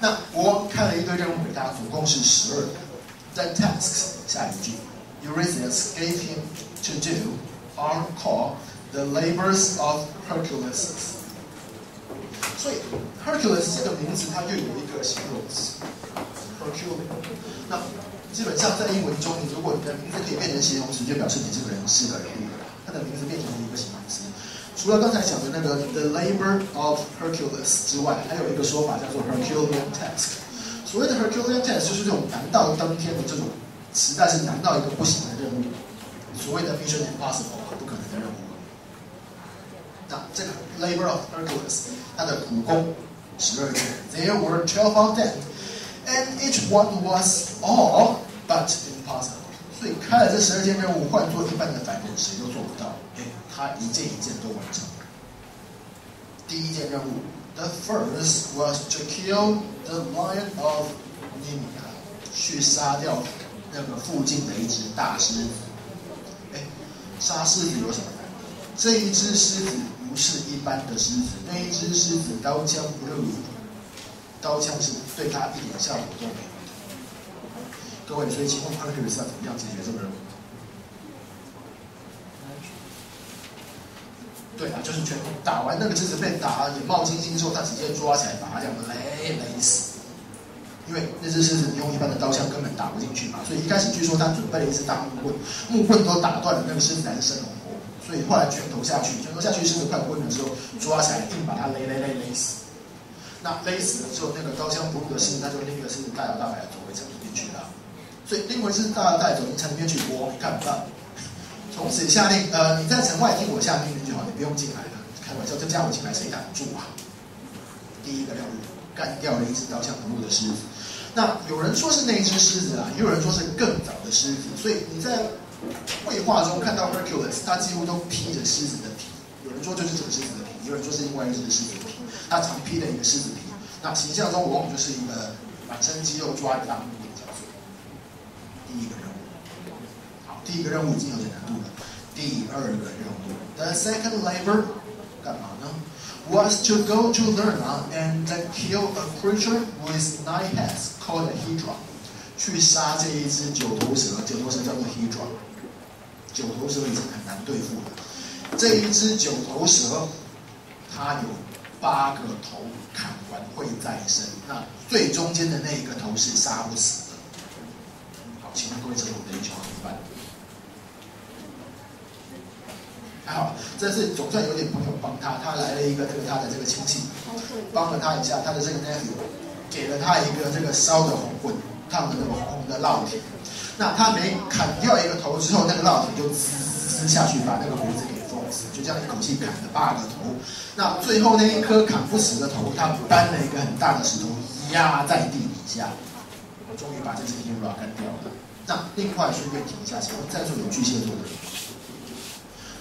那国王开了一堆任务给他，总共是十二个。The tasks 下一句，Eurystheus gave him to do are called the labors of Hercules。所以 Hercules 这个名字它就有一个形容词，Hercules。那 基本上在英文中，你如果你的名字可以变成形容词，就表示你这个人是个人物。他的名字变成了一个形容词。除了刚才讲的那个 the labor of Hercules 之外，还有一个说法叫做 Herculean task。所谓的 Herculean task 就是这种难到登天的这种，实在是难到一个不行的任务。所谓的 Mission Impossible 不可能的任务。那这个 labor of Hercules 它的苦工十二件，There were twelve of them, and each one was all but impossible。所以开了这十二件任务，换做一般的凡人，谁都做不到。哎，他一件一件都完成了。第一件任务，The first was to kill the lion of Nemea，去杀掉那个附近的一只大狮子。哎，杀狮子有什么难？这一只狮子不是一般的狮子，那一只狮子刀枪不入，刀枪是对他一点效果都没有。各位，所以请问 Hercules 要怎么样解决这个任务？对啊，就是全打完那个狮子被打眼冒金星之后，他直接抓起来把它这样勒勒死。因为那只狮子用一般的刀枪根本打不进去嘛，所以一开始据说他准备了一支大木棍，木棍都打断了，那个狮子还是生龙活虎。所以后来拳头下去，拳头下去，狮子快昏了之后，抓起来硬把它勒勒勒勒死。那勒死了之后，那个刀枪不入的狮子，他就拎个狮子大摇大摆的走回城里面去了。所以拎回狮子大摇大摆走进城里面去，国王看不到。从此下令，呃，你在城外听我下命令就好，你不用进来了。开玩笑，这家伙进来谁挡住啊？第一个任务，干掉了一只刀枪不入的狮子。那有人说是那一只狮子啊，也有人说是更早的狮子。所以你在绘画中看到 Hercules，他几乎都披着狮子的皮。有人说就是这个狮子的皮，有人说是另外一只狮子的皮。他常披的一个狮子皮。那形象中往往就是一个满身肌肉抓一个大木棍这样子。第一个任务，好，第一个任务已经有点难度了。第二个任务，The second labor，干嘛呢？Was to go to Lerna and kill a creature with nine heads called a Hydra，去杀这一只九头蛇，九头蛇叫做 Hydra。九头蛇已经很难对付了，这一只九头蛇，它有八个头，砍完会再生。那最中间的那一个头是杀不死的。好请问各位，这是我的英雄怎么办？还好，这是总算有点朋友帮他，他来了一个这个他的这个亲戚，帮了他一下，他的这个 nephew 给了他一个这个烧的红棍，烫的那个红的烙铁。那他每砍掉一个头之后，那个烙铁就滋滋下去，把那个胡子死，就这样一口气砍了八个头。那最后那一颗砍不死的头，他搬了一个很大的石头压在地底下，我终于把这只 hero 干掉了。那另外顺便提一下，请问在座有巨蟹座的人？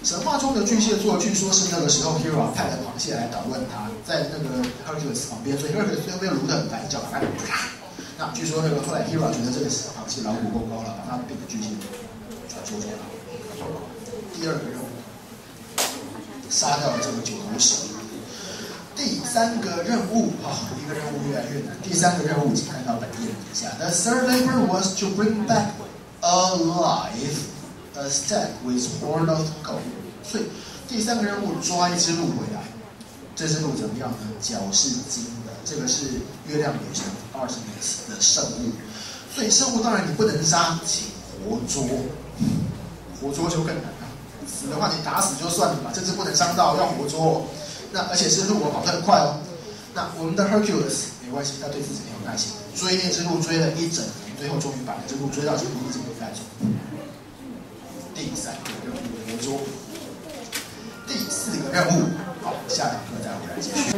神话中的巨蟹座，据说是那个时候 Hero 派了螃蟹来捣乱他，在那个 Hercules 旁边，所以 Hercules 最后被撸得很烦，一脚把他啪。那据说那个后来 Hero 觉得这个螃蟹老虎够高了，把它变成巨蟹传说中了。第二个任务，杀掉了这个九头蛇。第三个任务，哈，一个任务越来越难。第三个任务，请看到本页底下，The third labor was to bring back alive. A stag with horn of gold，所以第三个任务抓一只鹿回来，这只鹿怎么样呢？脚是金的，这个是月亮女神二十米的圣物，所以圣物当然你不能杀，请活捉，活捉就更难。死的话你打死就算了嘛，这只不能伤到，要活捉。那而且是路，我跑得很快哦。那我们的 Hercules 没关系，他对自己很有耐心，追那只鹿追了一整年，最后终于把那只鹿追到结果一直没带走。第三个任务活捉，第四个任务，好，下堂课再回来继续。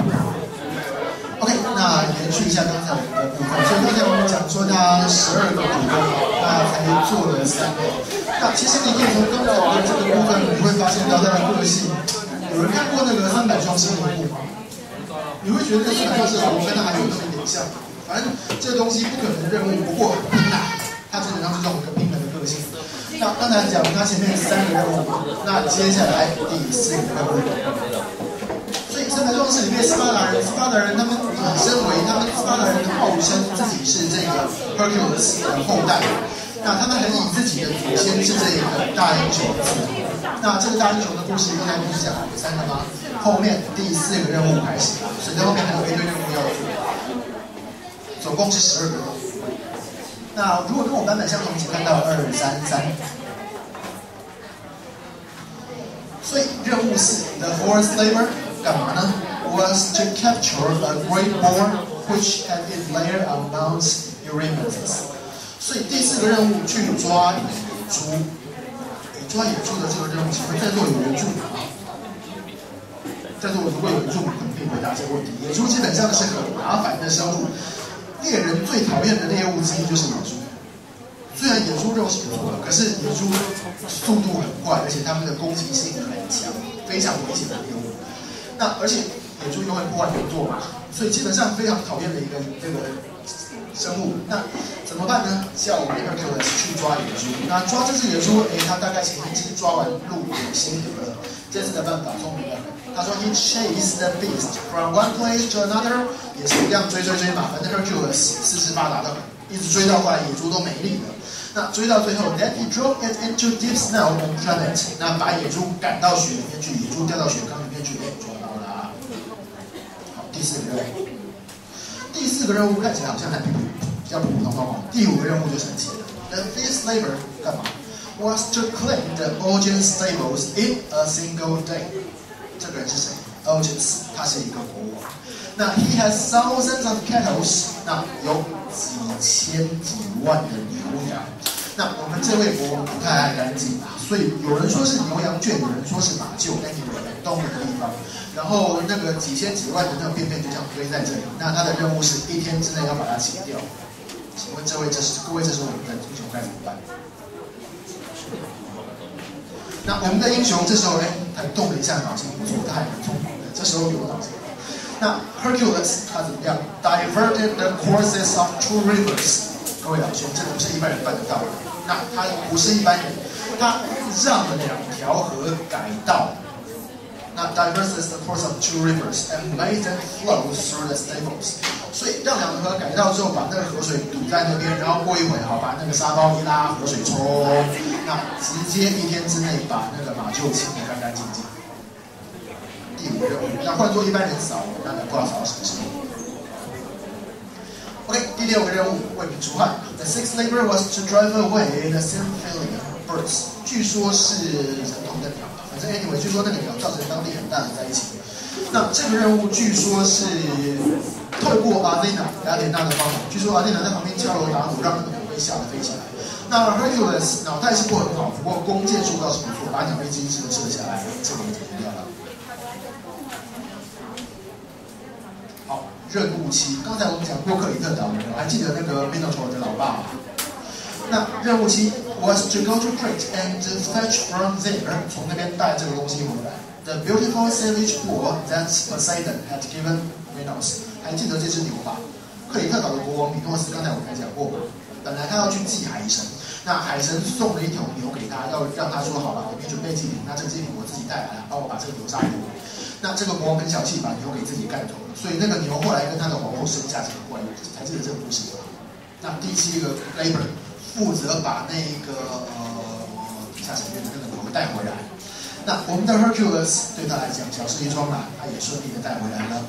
OK，那延续一下刚才我们的部分，所以刚才我们讲说他十二个股东，才做了三个。那其实你可以从刚才的这个部分，你会发现到他的个性。有人看过那个三百双星人物吗？你会觉得三百双星人物跟他还有那么一点像。反正这个东西不可能任务，不过很难，他基本上是这种一个平衡的个性。那刚才讲他前面三个任务，那接下来第四个任务。所以三百壮士里面斯巴达人，斯巴达人他们以身为他们斯巴达人号称自己是这个 Hercules 的后代，那他们很以自己的祖先是这个大英雄。那这个大英雄的故事刚才不是讲了三个吗？后面第四个任务开始了，所以后面还有一堆任务要做，总共是十二个。那如果跟我版本相同，请看到二三三。所以任务四，The fourth labor 干嘛呢？Was to capture a great boar which had its lair on Mount Eremus。所以第四个任务去抓野猪。抓野猪的这个任务，请问在座有原住民吗？在座如果有原住民，可能可以回答这个问题。野猪基本上是很麻烦的生物。猎人最讨厌的猎物之一就是野猪。虽然野猪肉是不错的，可是野猪速度很快，而且它们的攻击性很强，非常危险的猎物。那而且野猪又会破坏农作嘛，所以基本上非常讨厌的一个这个生物。那怎么办呢？叫我们 Hercules 去抓野猪。那抓这只野猪，哎，他大概前一只抓完鹿有心得了。这次的办法聪明了。他说：“He chased the beast from one place to another，也是一样追追追嘛。反正 Hercules 四肢发达的，一直追到后来野猪都没力了。那追到最后，Then he drove it into deep snow and killed it。那把野猪赶到雪里面去，野猪掉到雪缸里面去，哎，抓到了。好，第四个。第四个任务看起来好像还比较普普通哦。第五个任务就神奇了。The fifth labor 干嘛？Was to clean the Ocean stables in a single day。这个人是谁？Ogus，他是一个国王。那 he has thousands of cattle，那有几千几万的牛羊。那我们这位国王不太爱干净啊，所以有人说是牛羊圈，有人说是马厩，但有人动的地方。然后那个几千几万的那个便便就这样堆在这里。那他的任务是一天之内要把它清掉。请问这位这是各位这是我们的英雄该怎么办？那我们的英雄这时候哎，他动了一下脑筋，不错，他还蛮聪明的。这时候有脑筋。那 Hercules 他怎么样？Diverted the courses of two rivers。各位老兄，这不是一般人办得到的。那他不是一般人，他让了两条河改道。那 diverted the course of two rivers and made them flow through the stables。所以让两河改道之后，把那个河水堵在那边，然后过一会好把那个沙包一拉，河水冲。那直接一天之内把那个马厩清得干干净净。第五任务，那换做一般人扫，那不知道扫什么时候？OK，第六个任务为民除害。The sixth labor was to drive away the Symphylian birds。据说是人头的鸟，反正 anyway，据说那个鸟造成当地很大的灾情。那这个任务据说是透过阿内娜雅典娜的帮忙，据说阿内娜在旁边敲锣打鼓，让那个鸟被吓得飞起来。那 Hercules 脑袋是不很好，不过弓箭术倒是不错，把鸟一只一只的射下来，这个解决掉了。好，任务七，刚才我们讲过克里特岛，还记得那个 Minotaur 的老爸吗？那任务七 was to go to Crete and fetch from there，从那边带这个东西回来。The beautiful savage bull that Poseidon had given Minos，还记得这只牛吧？克里特岛的国王米诺斯，刚才我们才讲过嘛。本来他要去祭海神，那海神送了一头牛给他，要让他说好了，我没准备祭品，那这个祭品我自己带来了，帮我把这个牛杀掉。那这个国王很小气，把牛给自己干走了，所以那个牛后来跟他的皇后生下这个怪物，还记得这个故事吗？那第七个 labor 负责把那个呃地下神殿的那个头带回来。那我们的 Hercules 对他来讲小事一桩嘛，他也顺利的带回来了。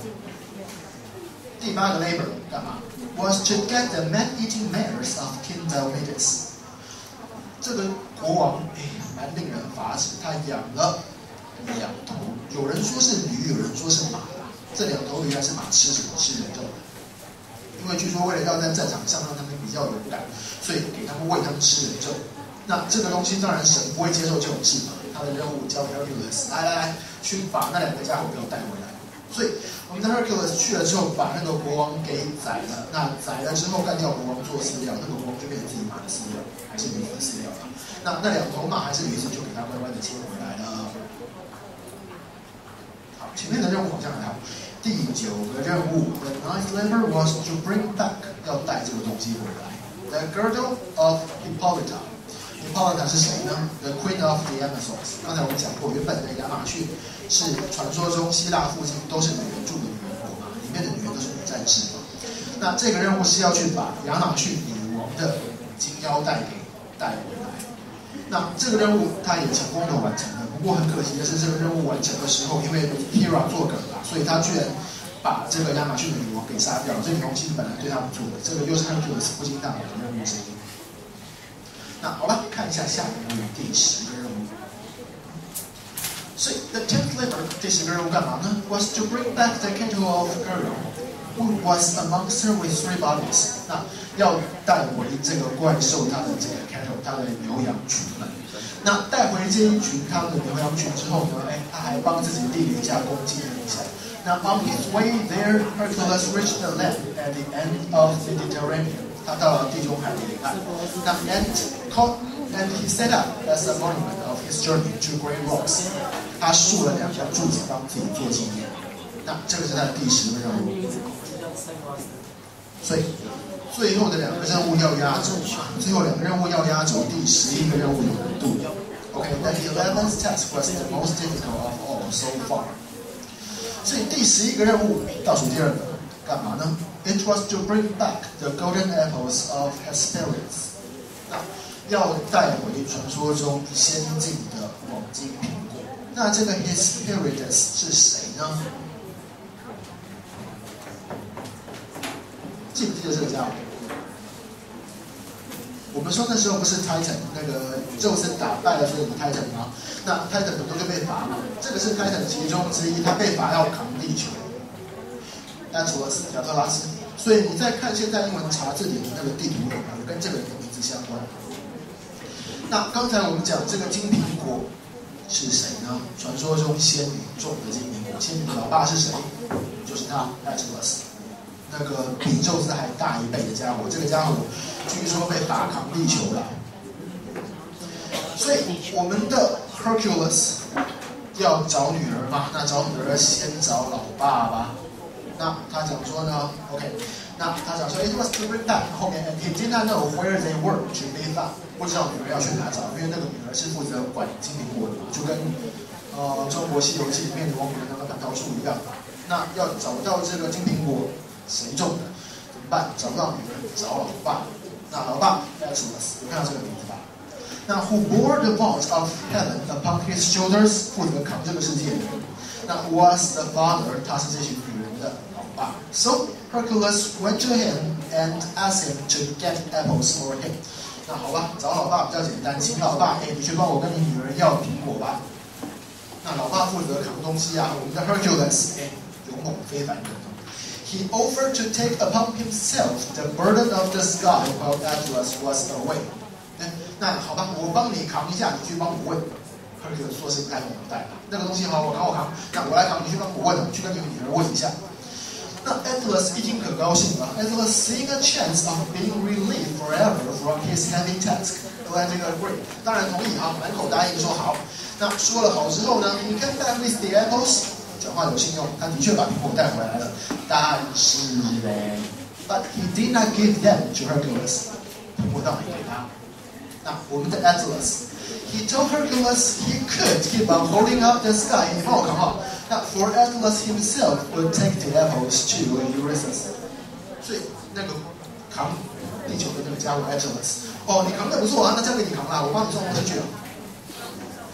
第八个 labor 干嘛？Was to get the man-eating mares of King Diomedes。这个国王哎，蛮令人发指，他养了两头，有人说是驴，有人说是马。这两头驴还是马吃什么？吃人肉。因为据说为了要在战场上让他们比较勇敢，所以给他们喂他们吃人肉。那这个东西当然神不会接受这种事嘛。他的任务交给 Hercules，来来来，去把那两个家伙给我带回来。所以我们的 Hercules 去了之后，把那个国王给宰了。那宰了之后，干掉国王做饲料，那个国王就变成自己马的饲料，还是驴的饲料了。那那两头马还是驴子，就给他乖乖的牵回来了。好，前面的任务好像还好。第九个任务，The ninth labor was to bring back，要带这个东西回来。The girdle of Hippolyta。Hippolyta 是谁呢？The Queen of the Amazons。刚才我们讲过，原本的亚马逊。是传说中希腊附近都是女人住的女人国嘛，里面的女人都是女战士嘛。那这个任务是要去把亚马逊女王的金腰带给带回来。那这个任务他也成功的完成了，不过很可惜的是，这个任务完成的时候，因为 Hera 作梗了，所以他居然把这个亚马逊的女王给杀掉了。这女王其实本来对他不错的，这个又是 Hercules 不经大脑的任务之一。那好了，看一下下一个第十个任务。所以，the tenth labor 第十个任务干嘛呢？Was to bring back the cattle of Geryon, who was a monster with three bodies。那要带回这个怪兽它的这个 cattle，它的牛羊群。那带回这一群它的牛羊群之后呢，哎，他还帮自己立了一下功，纪念一下。那 on his way there, Hercules reached the land at the end of the Mediterranean。他到了地中海的沿岸。那 and caught and he set up as a monument of his journey to great rocks。他竖了两条柱子帮自己做纪念。那这个是他的第十个任务。所以 最后的两个任务要压轴？最后两个任务要压轴，第十一个任务有难度。OK，the eleventh task was the most difficult of all so far。所以第十一个任务倒数第二个，干嘛呢？It was to bring back the golden apples of Hesperides。那要带回传说中先进的黄金苹果。那这个 Hesperides 是谁呢？记不记得这个家伙？我们说那时候不是 Titan 那个宙斯打败了所有的 Titan 吗？那 Titan 很多就被罚嘛。这个是 Titan 其中之一，他被罚要扛地球。那除了是亚特拉斯，所以你在看现在英文查字典的那个地图里，跟这个人名字相关。那刚才我们讲这个金苹果是谁呢？传说中仙女种的金苹果，仙女的老爸是谁？就是他 Atlas。那个比宙斯还大一倍的家伙，这个家伙据说被罚扛地球了。所以我们的 Hercules 要找女儿嘛？那找女儿先找老爸吧。那他讲说呢？OK，那他讲说，It was to bring back 后面 he did not know where they were to be found，不知道女儿要去哪找，因为那个女儿是负责管金苹果的，就跟呃中国西游记里面的王母娘娘的蟠桃树一样。那要找到这个金苹果。谁种的？怎么办？找不到女人，找老爸。那老爸 Atlas，有看到这个名字吧？那 Who bore the vault of heaven upon his shoulders，负责扛这个世界的。那 Was the father，他是这群女人的老爸。So Hercules went to him and asked him to get apples for him。那好吧，找老爸比较简单，请老爸，哎，你去帮我跟你女儿要苹果吧。那老爸负责扛东西啊，我们的 Hercules，哎，勇猛非凡的。He offered to take upon himself the burden of the sky while Atlas was away。哎，那好吧，我帮你扛一下，你去帮我问。Hercules 说是不太懂带那个东西好，我扛我扛，那我来扛，你去帮我问，去跟你女儿问一下。那 Atlas 一听可高兴了，Atlas seeing a chance of being relieved forever from his heavy task，都在这个 agree，当然同意啊，满口答应说好。那说了好之后呢，He came back with the apples， 讲话有信用，他的确把苹果带回来了，但是呢，But he did not give them to Hercules，苹果倒没给他。那我们的 Atlas，He told Hercules he could keep on holding up the sky，你帮我扛好。那 For Atlas himself would take the apples to Ulysses，所以那个扛地球的那个家伙 Atlas，哦，你扛的不错啊，那交给你扛啦，我帮你送东西去。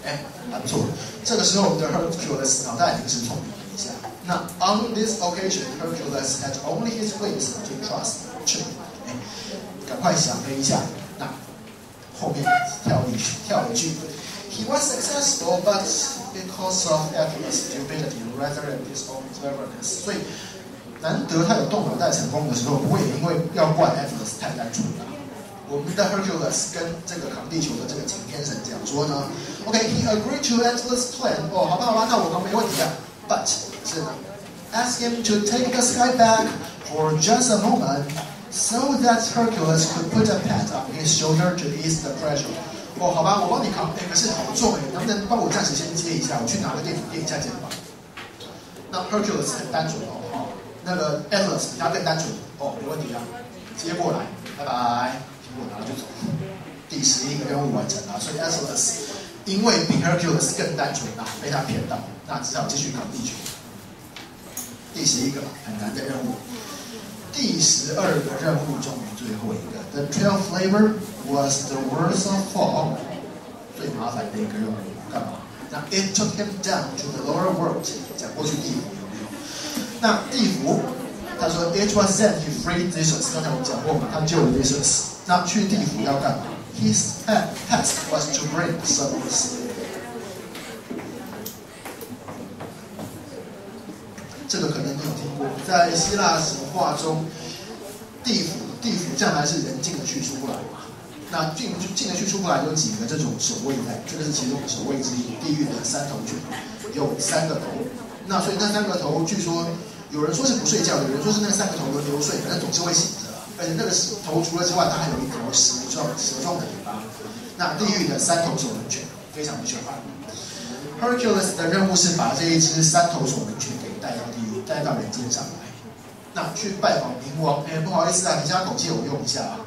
哎，还不错。这个时候我们的 Hercules 脑袋已经是聪明了一下。那 On this occasion, Hercules had only his wings to trust to。哎，赶快想了一下，那后面跳一，跳一句。He was successful, but because of Atlas' stupidity rather than his own cleverness，所以难得他有动脑袋成功的时候，不会因为要怪 Atlas 太单纯了。我们的 Hercules 跟这个扛地球的这个擎天神讲说呢 ，OK，he agreed to Atlas' plan。哦，好吧好吧，那我扛没问题啊。But 是呢，ask him to take the sky back for just a moment, so that Hercules could put a pat on his shoulder to ease the pressure。哦，好吧，我帮你扛。哎，可是好重哎，能不能帮我暂时先接一下？我去拿个垫子垫一下肩膀。那 Hercules 很单纯哦，好，那个 Atlas 比他更单纯。哦，没问题啊，接过来，拜拜，苹果拿了就走。第十一个任务完成了，所以 Atlas 因为比 Hercules 更单纯啊，被他骗到，那只好继续搞地球。第十一个很难的任务。第十二个任务中最后一个，The twelfth labor was the worst of all，最麻烦的一个任务，干嘛？那 It took him down to the lower world，讲过去地府有没有？那地府，他说 It was then he freed Zeus，刚才我们讲过嘛，他救了 Zeus。那去地府要干嘛？His task was to bring souls。这个可能你有听过，在希腊神话中，地府地府将来是人进得去出不来嘛？那进不进得去出不来有几个这种守卫在？这个是其中的守卫之一，地狱的三头犬，有三个头。那所以那三个头，据说有人说是不睡觉，有人说是那三个头轮流睡，反正总是会醒。而且那个头除了之外，它还有一条蛇状蛇状的尾巴。那地狱的三头守门犬非常的可怕。Hercules 的任务是把这一只三头守门犬给带到地狱，带到人间上来。那去拜访冥王，哎，不好意思啊，你家狗借我用一下啊。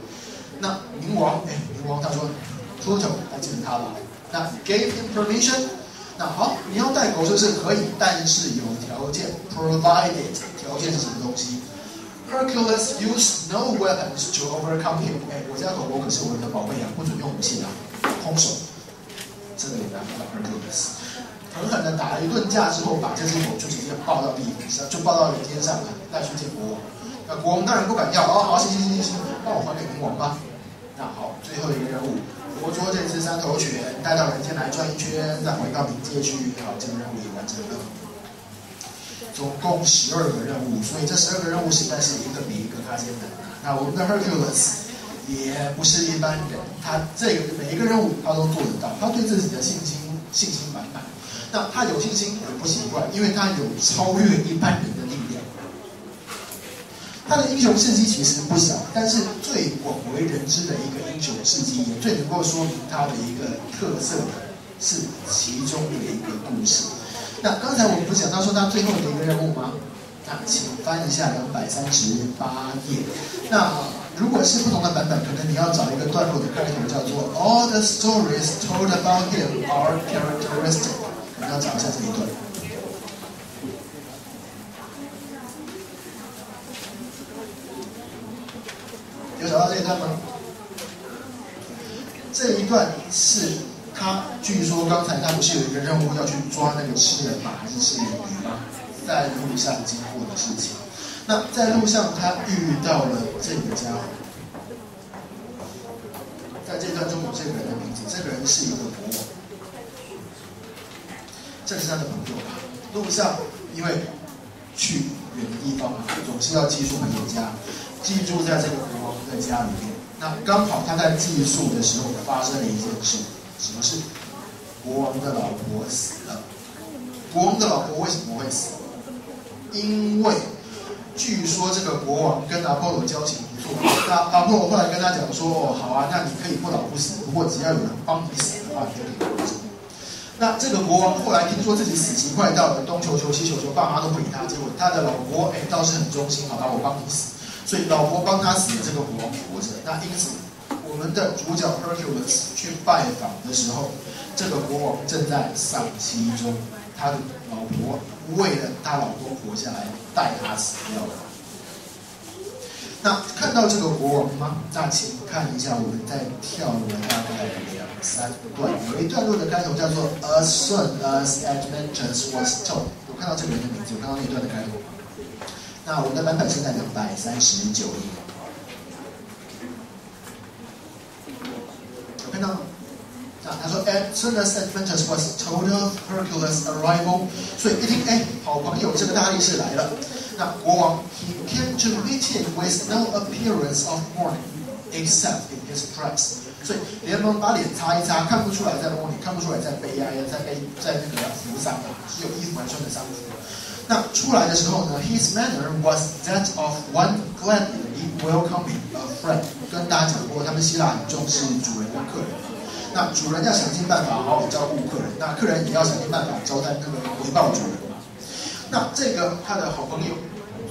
那冥王，哎，冥王他说，Pluto，还记得他吧？那 gave him permission。那好，你要带狗就是可以，但是有条件，provided，条件是什么东西？Hercules used no weapons to overcome him。哎，我家狗狗可是我的宝贝啊，不准用武器啊，空手。这个也难不倒 Hercules。狠狠的打了一顿架之后，把这只狗就直接抱到地上，就抱到人间上了，带去见国王。那国王当然不敢要，哦，好，行行行行行，那我还给冥王吧。那好，最后一个任务，活捉这只三头犬，带到人间来转一圈，再回到冥界去。好，这个任务也完成了。总共十二个任务，所以这十二个任务实在是一个比一个他艰难。那我们的 Hercules 也不是一般人，他这个每一个任务他都做得到，他对自己的信心信心满满。那他有信心也不奇怪，因为他有超越一般人的力量。他的英雄事迹其实不小，但是最广为人知的一个英雄事迹，也最能够说明他的一个特色的是其中的一个故事。那刚才我们不讲到说他最后的一个任务吗？那请翻一下两百三十八页。那如果是不同的版本，可能你要找一个段落的开头叫做 All the stories told about him are characteristic。要找一下这一段，有找到这一段吗？这一段是他，据说刚才他不是有一个任务要去抓那个吃人马还是吃人鱼吗？在路上经过的事情。那在路上他遇到了这个家伙，在这段中有这个人的名字，这个人是一个国王，这是他的朋友吧？路上因为去远的地方嘛，总是要寄宿朋友家，寄住在这个国王的家里面。那刚好他在寄宿的时候发生了一件事，什么事？国王的老婆死了。国王的老婆为什么会死？因为据说这个国王跟阿波罗交情不错。那阿波罗后来跟他讲说：“哦，好啊，那你可以不老不死，不过只要有人帮你死的话，你就可以活着。”那这个国王后来听说自己死期快到了，东求求西求求，爸妈都不理他。结果他的老婆哎倒是很忠心，好吧，我帮你死。所以老婆帮他死了，这个国王活着。那因此，我们的主角 Hercules 去拜访的时候，这个国王正在丧期中，他的老婆为了他老婆活下来，带他死掉了。那看到这个国王吗？那请看一下，我们再跳了大概两三段，有一段落的开头叫做 As soon as Adventus was told。有看到这个人的名字？有看到那一段的开头？那我们的版本是在两百三十九页。啊，他说，As soon as Adventus was told of Hercules' arrival，所以一听，哎，好朋友这个大力士来了。那国王，He came to meet him with no appearance of mourning except in his dress。所以连忙把脸擦一擦，看不出来在 mourning，看不出来在悲哀，在悲，在那个服丧啊，只有衣服还穿的丧服。那出来的时候呢，His manner was that of one gladly welcoming a friend。跟大家讲过，他们希腊很重视主人跟客人。 那主人要想尽办法好好照顾客人，那客人也要想尽办法招待那个回报主人嘛。那这个他的好朋友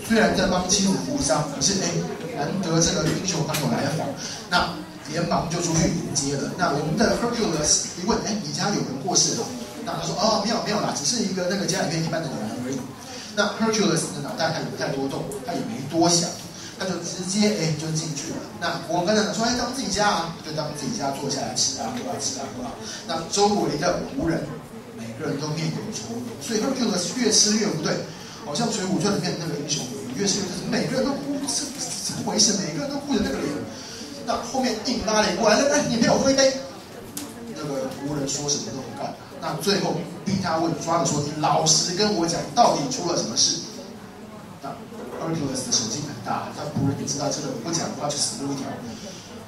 虽然在帮妻子服丧，可是哎，难得这个英雄朋友来访，那连忙就出去迎接了。那我们的 Hercules 一问，哎，你家有人过世了？那他说，哦，没有没有啦，只是一个那个家里面一般的人而已。那 Hercules 的脑袋他也不太多动，他也没多想，他就直接哎就进去了。那国王跟他说，哎，当自己家啊，就当自己家坐下来吃啊喝啊吃啊喝啊。那周围的仆人每个人都面有愁容，所以 Hercules 越吃越不对，好像《水浒传》里面那个英雄越吃越就是每个人都哭，是怎么回事？每个人都哭着那个脸。那后面硬拉了过来，哎，你陪我喝一杯。那个仆人说什么都不干。那最后逼他问，抓着说：“你老实跟我讲，到底出了什么事？”那 Hercules 的手劲很大，他仆人你知道这个不讲话就死路一条，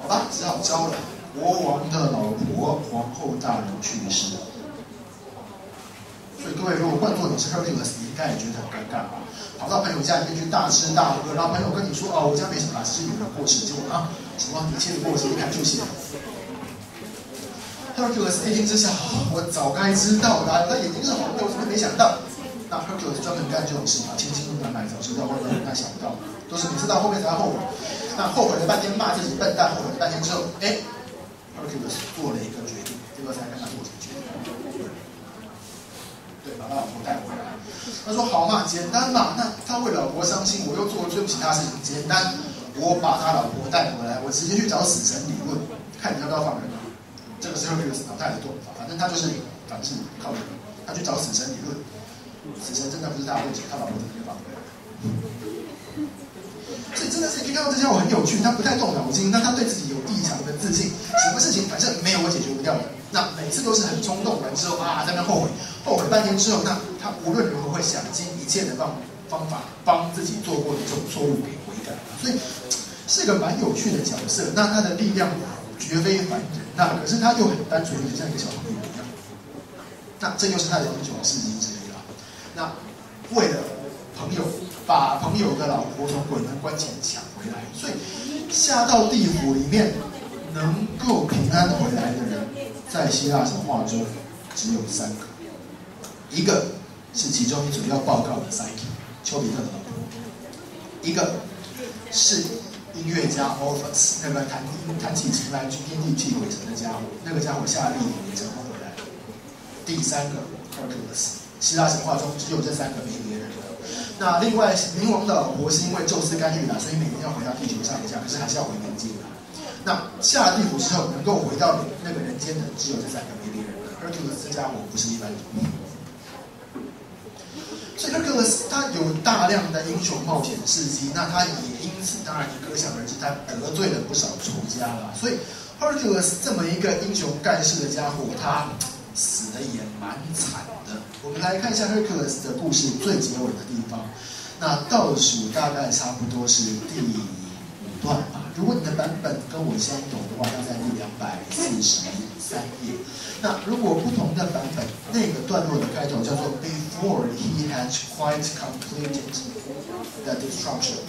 好吧，只好招了。国王的老婆皇后大人去世，所以各位如果换做你是 Hercules，你应该也觉得很尴尬吧？跑到朋友家里面去大吃大喝，然后朋友跟你说：“哦，我家没什么，只是有人过世。”结果啊，什么一切的过世一看就写。Hercules 一听之下，我早该知道的，他眼睛是红的，我怎么没想到？那 Hercules 专门干这种事嘛，千金难买早知道，万万万想不到，都是你知道后面才后悔。那后悔了半天，骂自己笨蛋，后悔了半天之后，哎，Hercules 做了一个决定，这个才看他做什么决定。对，把他老婆带回来。他说：“好嘛，简单嘛，那他为老婆伤心，我又做了对不起他的事情，简单，我把他老婆带回来，我直接去找死神理论，看你要不要放人。”这个是 Hercules 脑袋的做法，反正他就是反正靠人，他去找死神理论，死神真的不是大问题，他老婆怎么可以放回来？所以真的是可以看到这家伙很有趣，他不太动脑筋，那他对自己有异常的自信，什么事情反正没有我解决不掉的，那每次都是很冲动完之后啊，在那后悔，后悔半天之后，那他无论如何会想尽一切的方方法帮自己做过的这种错误给悔改，所以是个蛮有趣的角色。那他的力量绝非凡人。那可是他又很单纯，就像一个小朋友一样。那这就是他的英雄事迹之一了。那为了朋友，把朋友的老婆从鬼门关前抢回来，所以下到地府里面能够平安回来的人，在希腊神话中只有三个。一个是其中一组要报告的 Psyche 丘比特的老婆，一个是。音乐家 Orpheus 那个弹弹起琴来去天地泣鬼神的家伙，那个家伙下地狱也成功回来。第三个 Hercules，希腊神话中只有这三个没别人。那另外冥王的老婆是因为宙斯干预了，所以每年要回到地球上一下，可是还是要回人间的。那下了地府之后能够回到那个人间的只有这三个没别人了。Hercules 这家伙不是一般人。所以 Hercules 他有大量的英雄冒险事迹，那他也因此当然可想而知，他得罪了不少仇家了。所以 Hercules 这么一个英雄盖世的家伙，他死的也蛮惨的。我们来看一下 Hercules 的故事最结尾的地方，那倒数大概差不多是第五段吧。如果你的版本跟我相同的话，要在第两百四十三页。那如果不同的版本，那个段落的开头叫做 Before he had quite completed the destruction，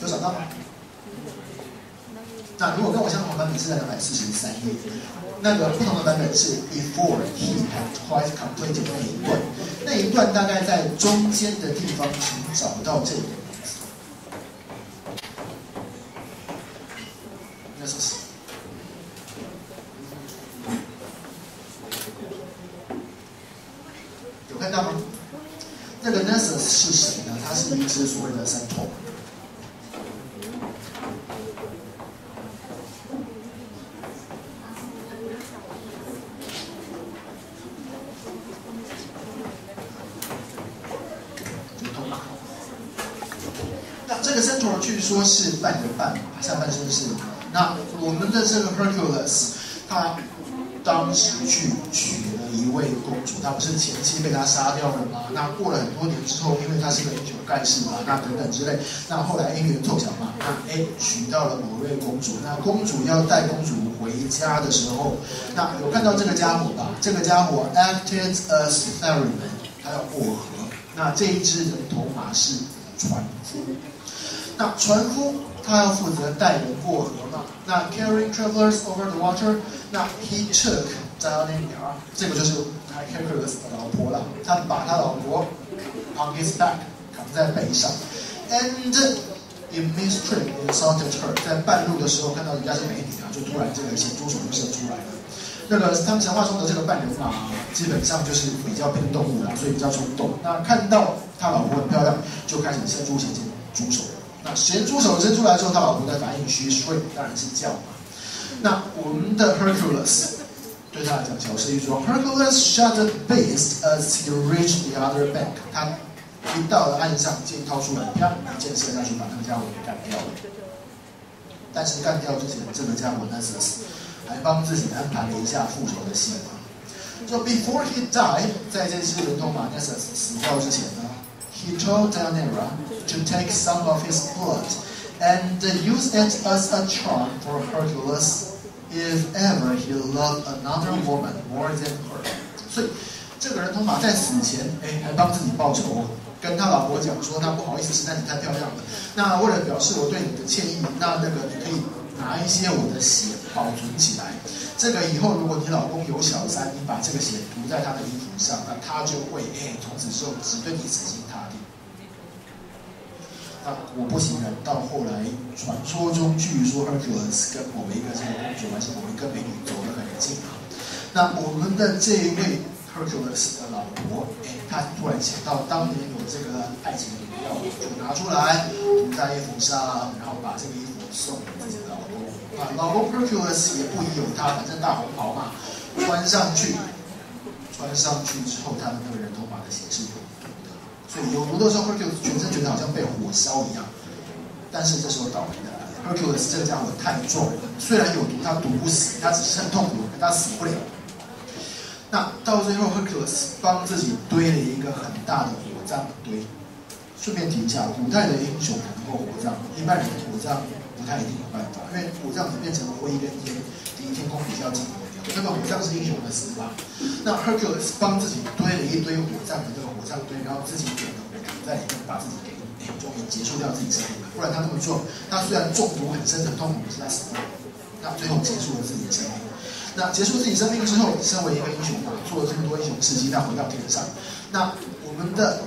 有找到吗？那如果跟我相同的版本是在两百四十三页，那个不同的版本是 Before he had quite completed 那一段，那一段大概在中间的地方，请找到这个。有看到吗？那个 Nessus 是谁呢？它是一只所谓的三头。据说是半人半马，下半身是。那我们的这个 Hercules，他当时去娶了一位公主，他不是前妻被他杀掉了吗？那过了很多年之后，因为他是个英雄盖世嘛，那等等之类，那后来因缘凑巧嘛，那哎娶到了某位公主。那公主要带公主回家的时候，那有看到这个家伙吧？这个家伙 acted as ferryman，他要过河。那这一只人头马是船夫。那船夫他要负责带人过河嘛？那 carrying travelers over the water，那 he took Deianira，这个就是他 Hercules 的老婆了。他把他老婆 on his back 扛在背上，and in midstream insulted her，在半路的时候看到人家是美女啊，就突然这个咸猪手就伸出来了。那个他们神话中的这个半人马，基本上就是比较偏动物啦，所以比较冲动。那看到他老婆很漂亮，就开始伸出咸猪手。那咸猪手伸出来之后，他老婆的反应，she scream，当然是叫嘛。那我们的 Hercules 对他来讲，小事一说。Hercules shot the beast as he reached the other bank。他一到了岸上，剑掏出来，啪，一箭射下去，把那个家伙给干掉了。但是干掉之前，这个家伙 Nessus 还帮自己安排了一下复仇的戏码。So before he died，在这只人头马 Nessus 死掉之前呢？he told Danira to take some of his blood and use it as a charm for Hercules if ever he loved another woman more than her。所以这个人头马在死前，哎，还帮自己报仇，跟他老婆讲说，那不好意思，实在你太漂亮了。那为了表示我对你的歉意，那那个你可以拿一些我的血保存起来。这个以后如果你老公有小三，你把这个血涂在他的衣服上，那他就会哎，从此之后只对你死心。那我不其然，到后来传说中据说 Hercules 跟某一个这个公主还是某一个美女走得很近啊。那我们的这一位 Hercules 的老婆，哎，她突然想到当年有这个爱情饮料，就拿出来涂在衣服上，然后把这个衣服送给自己的老公。啊，老公 Hercules 也不疑有他，反正大红袍嘛，穿上去，穿上去之后，他的那个人头马的形式有。所以有毒的时候，Hercules 全身觉得好像被火烧一样。但是这时候倒霉的，Hercules 这个家伙太壮了，虽然有毒，他毒不死，他只是很痛苦，他死不了。那到最后，Hercules 帮自己堆了一个很大的火葬堆。顺便提一下，古代的英雄能够火葬，一般人火葬不太一定有办法，因为火葬只变成灰跟烟，离天空比较近。那个火葬是英雄的死法。那 Hercules 帮自己堆了一堆火葬的这个火葬堆，然后自己点了火在里面，把自己给终于结束掉自己生命。不然他那么做，他虽然中毒很深很痛苦，是在死。那最后结束了自己的生命。那结束自己生命之后，身为一个英雄嘛，做了这么多英雄事迹，他回到天上。那我们的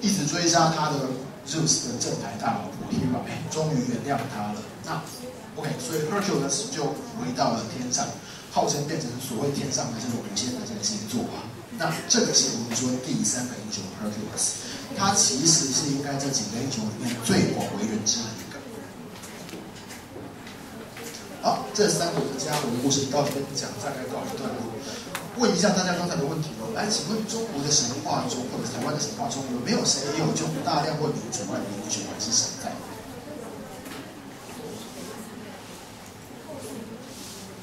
一直追杀他的 Zeus 的正牌大老婆 Hera，终于原谅他了。那 OK，所以 Hercules 就回到了天上。号称变成所谓天上的这种无限的这个星座啊，那这个是我们说第三个英雄 Hercules，他其实是应该在几个英雄里面最广为人知的一个。好，这三个家伙的故事到这边讲大概告一段落。问一下大家刚才的问题哦，来，请问中国的神话中或者台湾的神话中有没有谁有这种大量问民主外的英雄还是神在？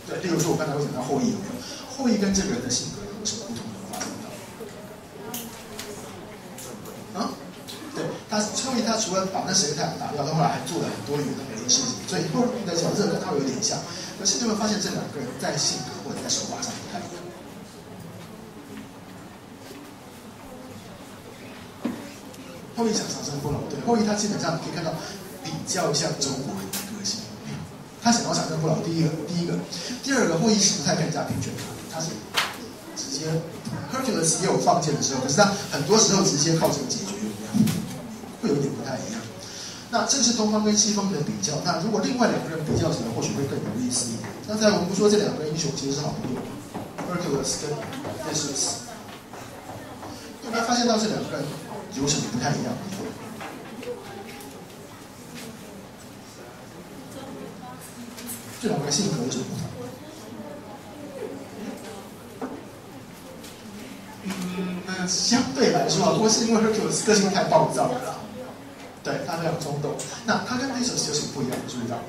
对，例如说，我刚才会讲到后羿有没有？后羿跟这个人的性格有什么不同的发生到？啊？对，他后羿他除了把那十个太阳打掉，他后来还做了很多有的没的事情，所以后羿的角色跟他有点像。可是你会发现这两个人在性格或者在手法上不太一样。后羿想长生不老，对，后羿他基本上可以看到比较像中国人。他想要长生不老，第一个，第一个，第二个，后羿是不太跟人家拼拳头，他是直接，Hercules 也有放箭的时候，可是他很多时候直接靠这个解决，有没有？会有点不太一样。那这是东方跟西方的比较。那如果另外两个人比较起来，或许会更有意思一点。刚才我们不说这两个英雄其实是好朋友，Hercules 跟 Theseus，有没有发现到这两个人有什么不太一样的地方？这两个性格有什么不同？嗯，那相对来说啊，不过是因为 Hercules 个性太暴躁了，对他非常冲动。那他跟 Theseus 有什么不一样？注意到？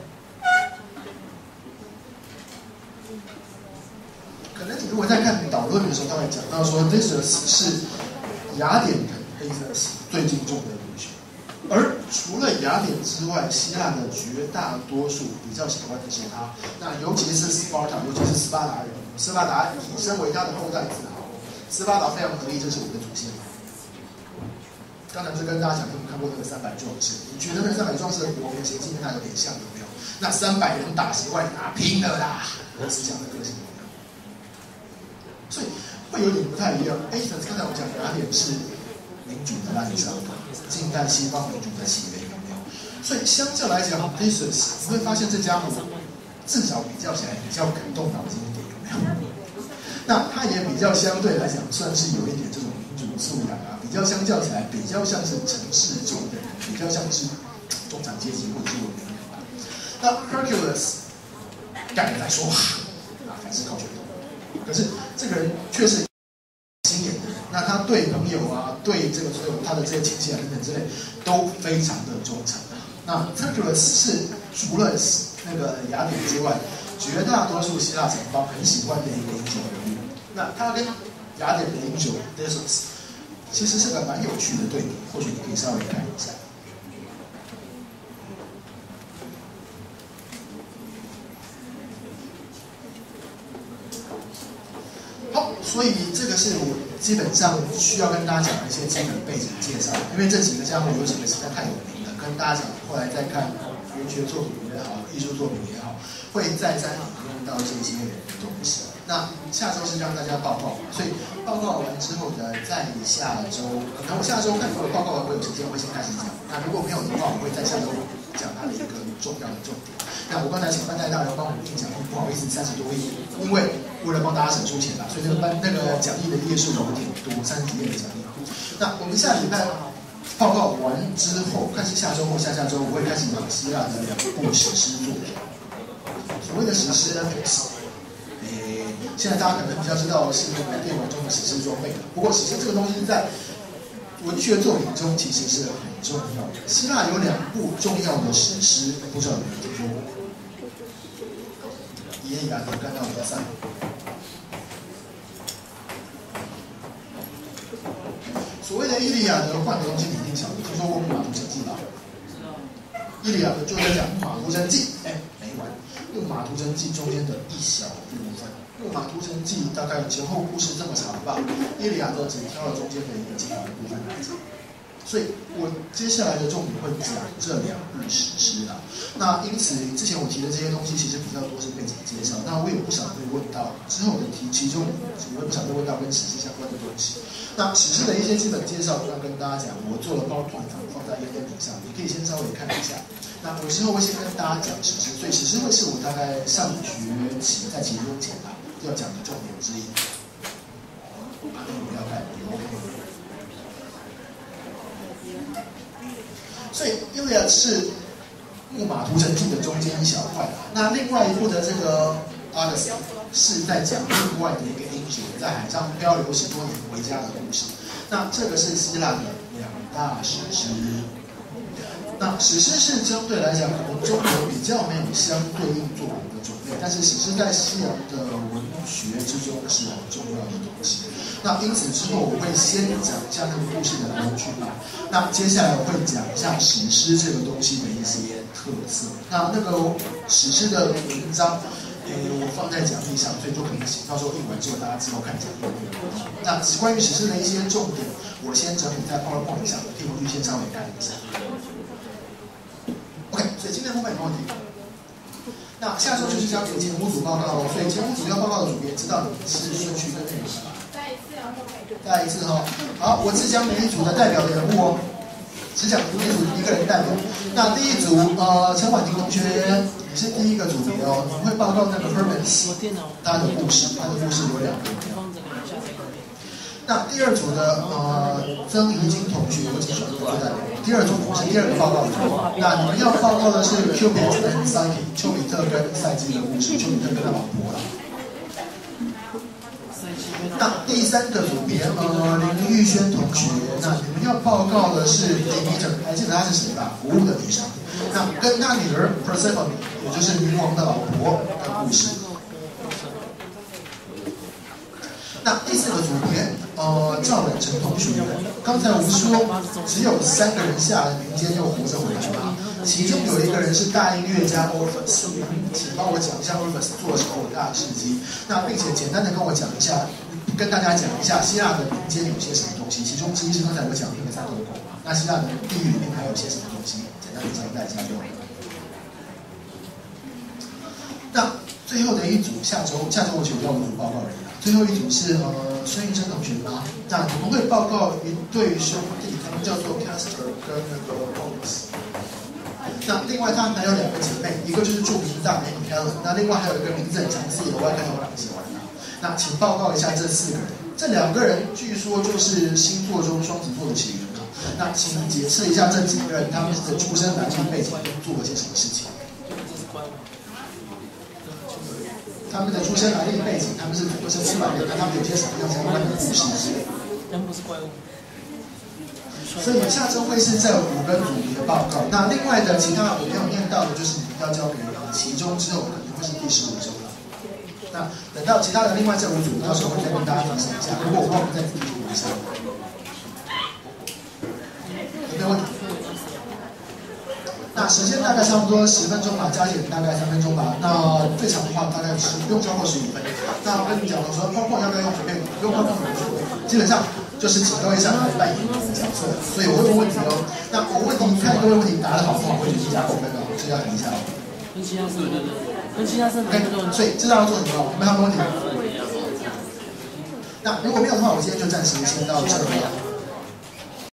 可能你如果在看导论的时候，他会讲到说，Theseus 是雅典的 Theseus 最敬重的。而除了雅典之外，希腊的绝大多数比较喜欢的是他。那尤其是斯巴达，尤其是斯巴达人，斯巴达以身为他的后代自豪。斯巴达非常得意，这是我的祖先。刚才不是跟大家讲，你们看过那个三百壮士？你觉得那三百壮士的国民形象跟他有点像，有没有？那三百人打十万打，拼了啦！是这样的个性，所以会有点不太一样。哎，刚才我讲雅典是民主的滥觞。近代西方民主的起源有没有？所以相较来讲 p a c e s 你会发现这家伙至少比较起来比较肯动脑筋一点，有没有？那他也比较相对来讲算是有一点这种民主素养啊，比较相较起来比较像是城市中的人，比较像是中产阶级或者是文明人吧。那 Hercules 概念来说，啊，还是靠拳头。可是这个人却是。那他对朋友啊，对这个所有他的这些亲戚啊等等之类，都非常的忠诚。那 Hercules 是除了那个雅典之外，绝大多数希腊城邦很喜欢的一个英雄人物。那他跟雅典的英雄 Theseus 其实是个蛮有趣的对比，或许你可以稍微看一下。好，所以这个是我。基本上需要跟大家讲一些基本背景介绍，因为这几个家伙有几个实在太有名了，跟大家讲，后来再看文学作品也好，艺术作品也好，会再三引用到这些东西。那下周是让大家报告，所以报告完之后呢，在下周，可能我下周看如果报告完我有时间，我会先开始讲。那如果没有的话，我会在下周讲它的一个重要的重点。那我刚才请班代大人帮我印讲，不好意思，三十多页，因为为了帮大家省出钱嘛，所以那个班那个讲义的页数有点多，三十几页的讲义。那我们下礼拜报告完之后，开始下周或下下周，我会开始讲希腊的两部史诗作品。所谓的史诗呢，诶，现在大家可能比较知道是那个电玩中的史诗装备不过史诗这个东西在文学作品中其实是很重要的。希腊有两部重要的史诗，不知道有没有听说过？伊利亚德跟奥德赛。所谓的伊利亚德换的东西，你一定晓得，听说过《木马屠城记》吧？伊利亚德就在讲《马屠城记》，哎，没完，《用马屠城记》中间的一小部分，《木马屠城记》大概前后故事这么长吧，伊利亚德只挑了中间的一个精华的部分来讲。所以我接下来的重点会讲这两部史诗啊。那因此之前我提的这些东西其实比较多是背景介绍。那我有不少会问到之后的题，其中我有不少会问到跟史诗相关的东西。那史诗的一些基本介绍，要跟大家讲，我做了包团放在 A P P 上，你可以先稍微看一下。那我之后会先跟大家讲史诗，所以史诗会是我大概上学期在其中前啊要讲的重点之一。啊，你不要看，OK。所以《伊利亚是《木马屠城记》的中间一小块。那另外一部的这个《阿德斯》是在讲另外的一个英雄在海上漂流十多年回家的故事。那这个是希腊的两大史诗。那史诗是相对来讲，我们中国比较没有相对应作品的种类，但是史诗在西洋的学之中是很重要的东西。那因此之后，我会先讲一下那个故事的来龙去脉。那接下来我会讲一下史诗这个东西的一些特色。那那个史诗的文章，呃，我放在讲义上，所以就可以写。到时候印完之后，大家之后看讲义。那关于史诗的一些重点，我先整理在 PowerPoint 上，可以回去先稍微看一下。OK，所以今天后面没问题。那下周就是交给节目组报告喽。所以节目组要报告的组别知道你是顺序跟内容吗？再一次哦，好，我只讲每一组的代表人物哦，只讲每一组一个人代表。那第一组，呃，陈婉婷同学，你是第一个组别哦，你会报告那个 Hermes 他的故事，他的故事有两个。那第二组的，呃，曾怡晶同学，我请选一个代表。第二组是第二个报告组，那你们要报告的是 Cupid 跟 Psyche，丘比特跟赛季的故事，丘比特跟他老婆了。那第三个组别，呃，林玉轩同学，那你们要报告的是 Demeter，还记得她是谁吧？服务的女生。那跟他女儿 Persephone，也就是冥王的老婆的故事。那第四个组别，呃，赵本成同学，刚才我们说只有三个人下了民间又活着回来了，其中有一个人是大音乐家 Orpheus，请帮我讲一下 Orpheus 做了什么伟大的事迹，那并且简单的跟我讲一下。跟大家讲一下希腊的民间有些什么东西，其中之一是刚才我讲的那个三头狗。那希腊的地狱里面还有些什么东西？简单的交代一下就好了。那最后的一组，下周下周我就要五组报告而已了。最后一组是呃孙玉珍同学吗？那我们会报告一对兄弟，他们叫做 Castor 跟那个 Boris。那另外他们还有两个姐妹，一个就是著名的大美女 Helen，那另外还有一个名字很长字，我要跟我两个喜欢的。那请报告一下这四个人，这两个人据说就是星座中双子座的起源啊。那请解释一下这几个人他们的出生来历背景做了些什么事情？他们的出生来历背景，他们是怎么生出来的？他们有些什么样相关的故事？人不是怪物。所以下周会是这五个组别的报告。那另外的其他我没有念到的，就是你们要交给其中之后可能会是第十五周了。那等到其他的另外这五组，到时候会再跟大家分享一下。如果我忘了，再自己补一下。有没有问题？那时间大概差不多十分钟吧，加减大概三分钟吧。那最长的话大概十不用超过十五分。那我跟你讲，我说泡泡要不要用准备？不用泡泡怎么准备？基本上就是请各位上来扮演角色。所以我会问问题哦。那我问题看各位问题答得好，我会去加扣分的，所以要等一下哦。分析下是不是？跟其他所以知道要做什么了，没有问题。那如果没有的话，我今天就暂时先到这里。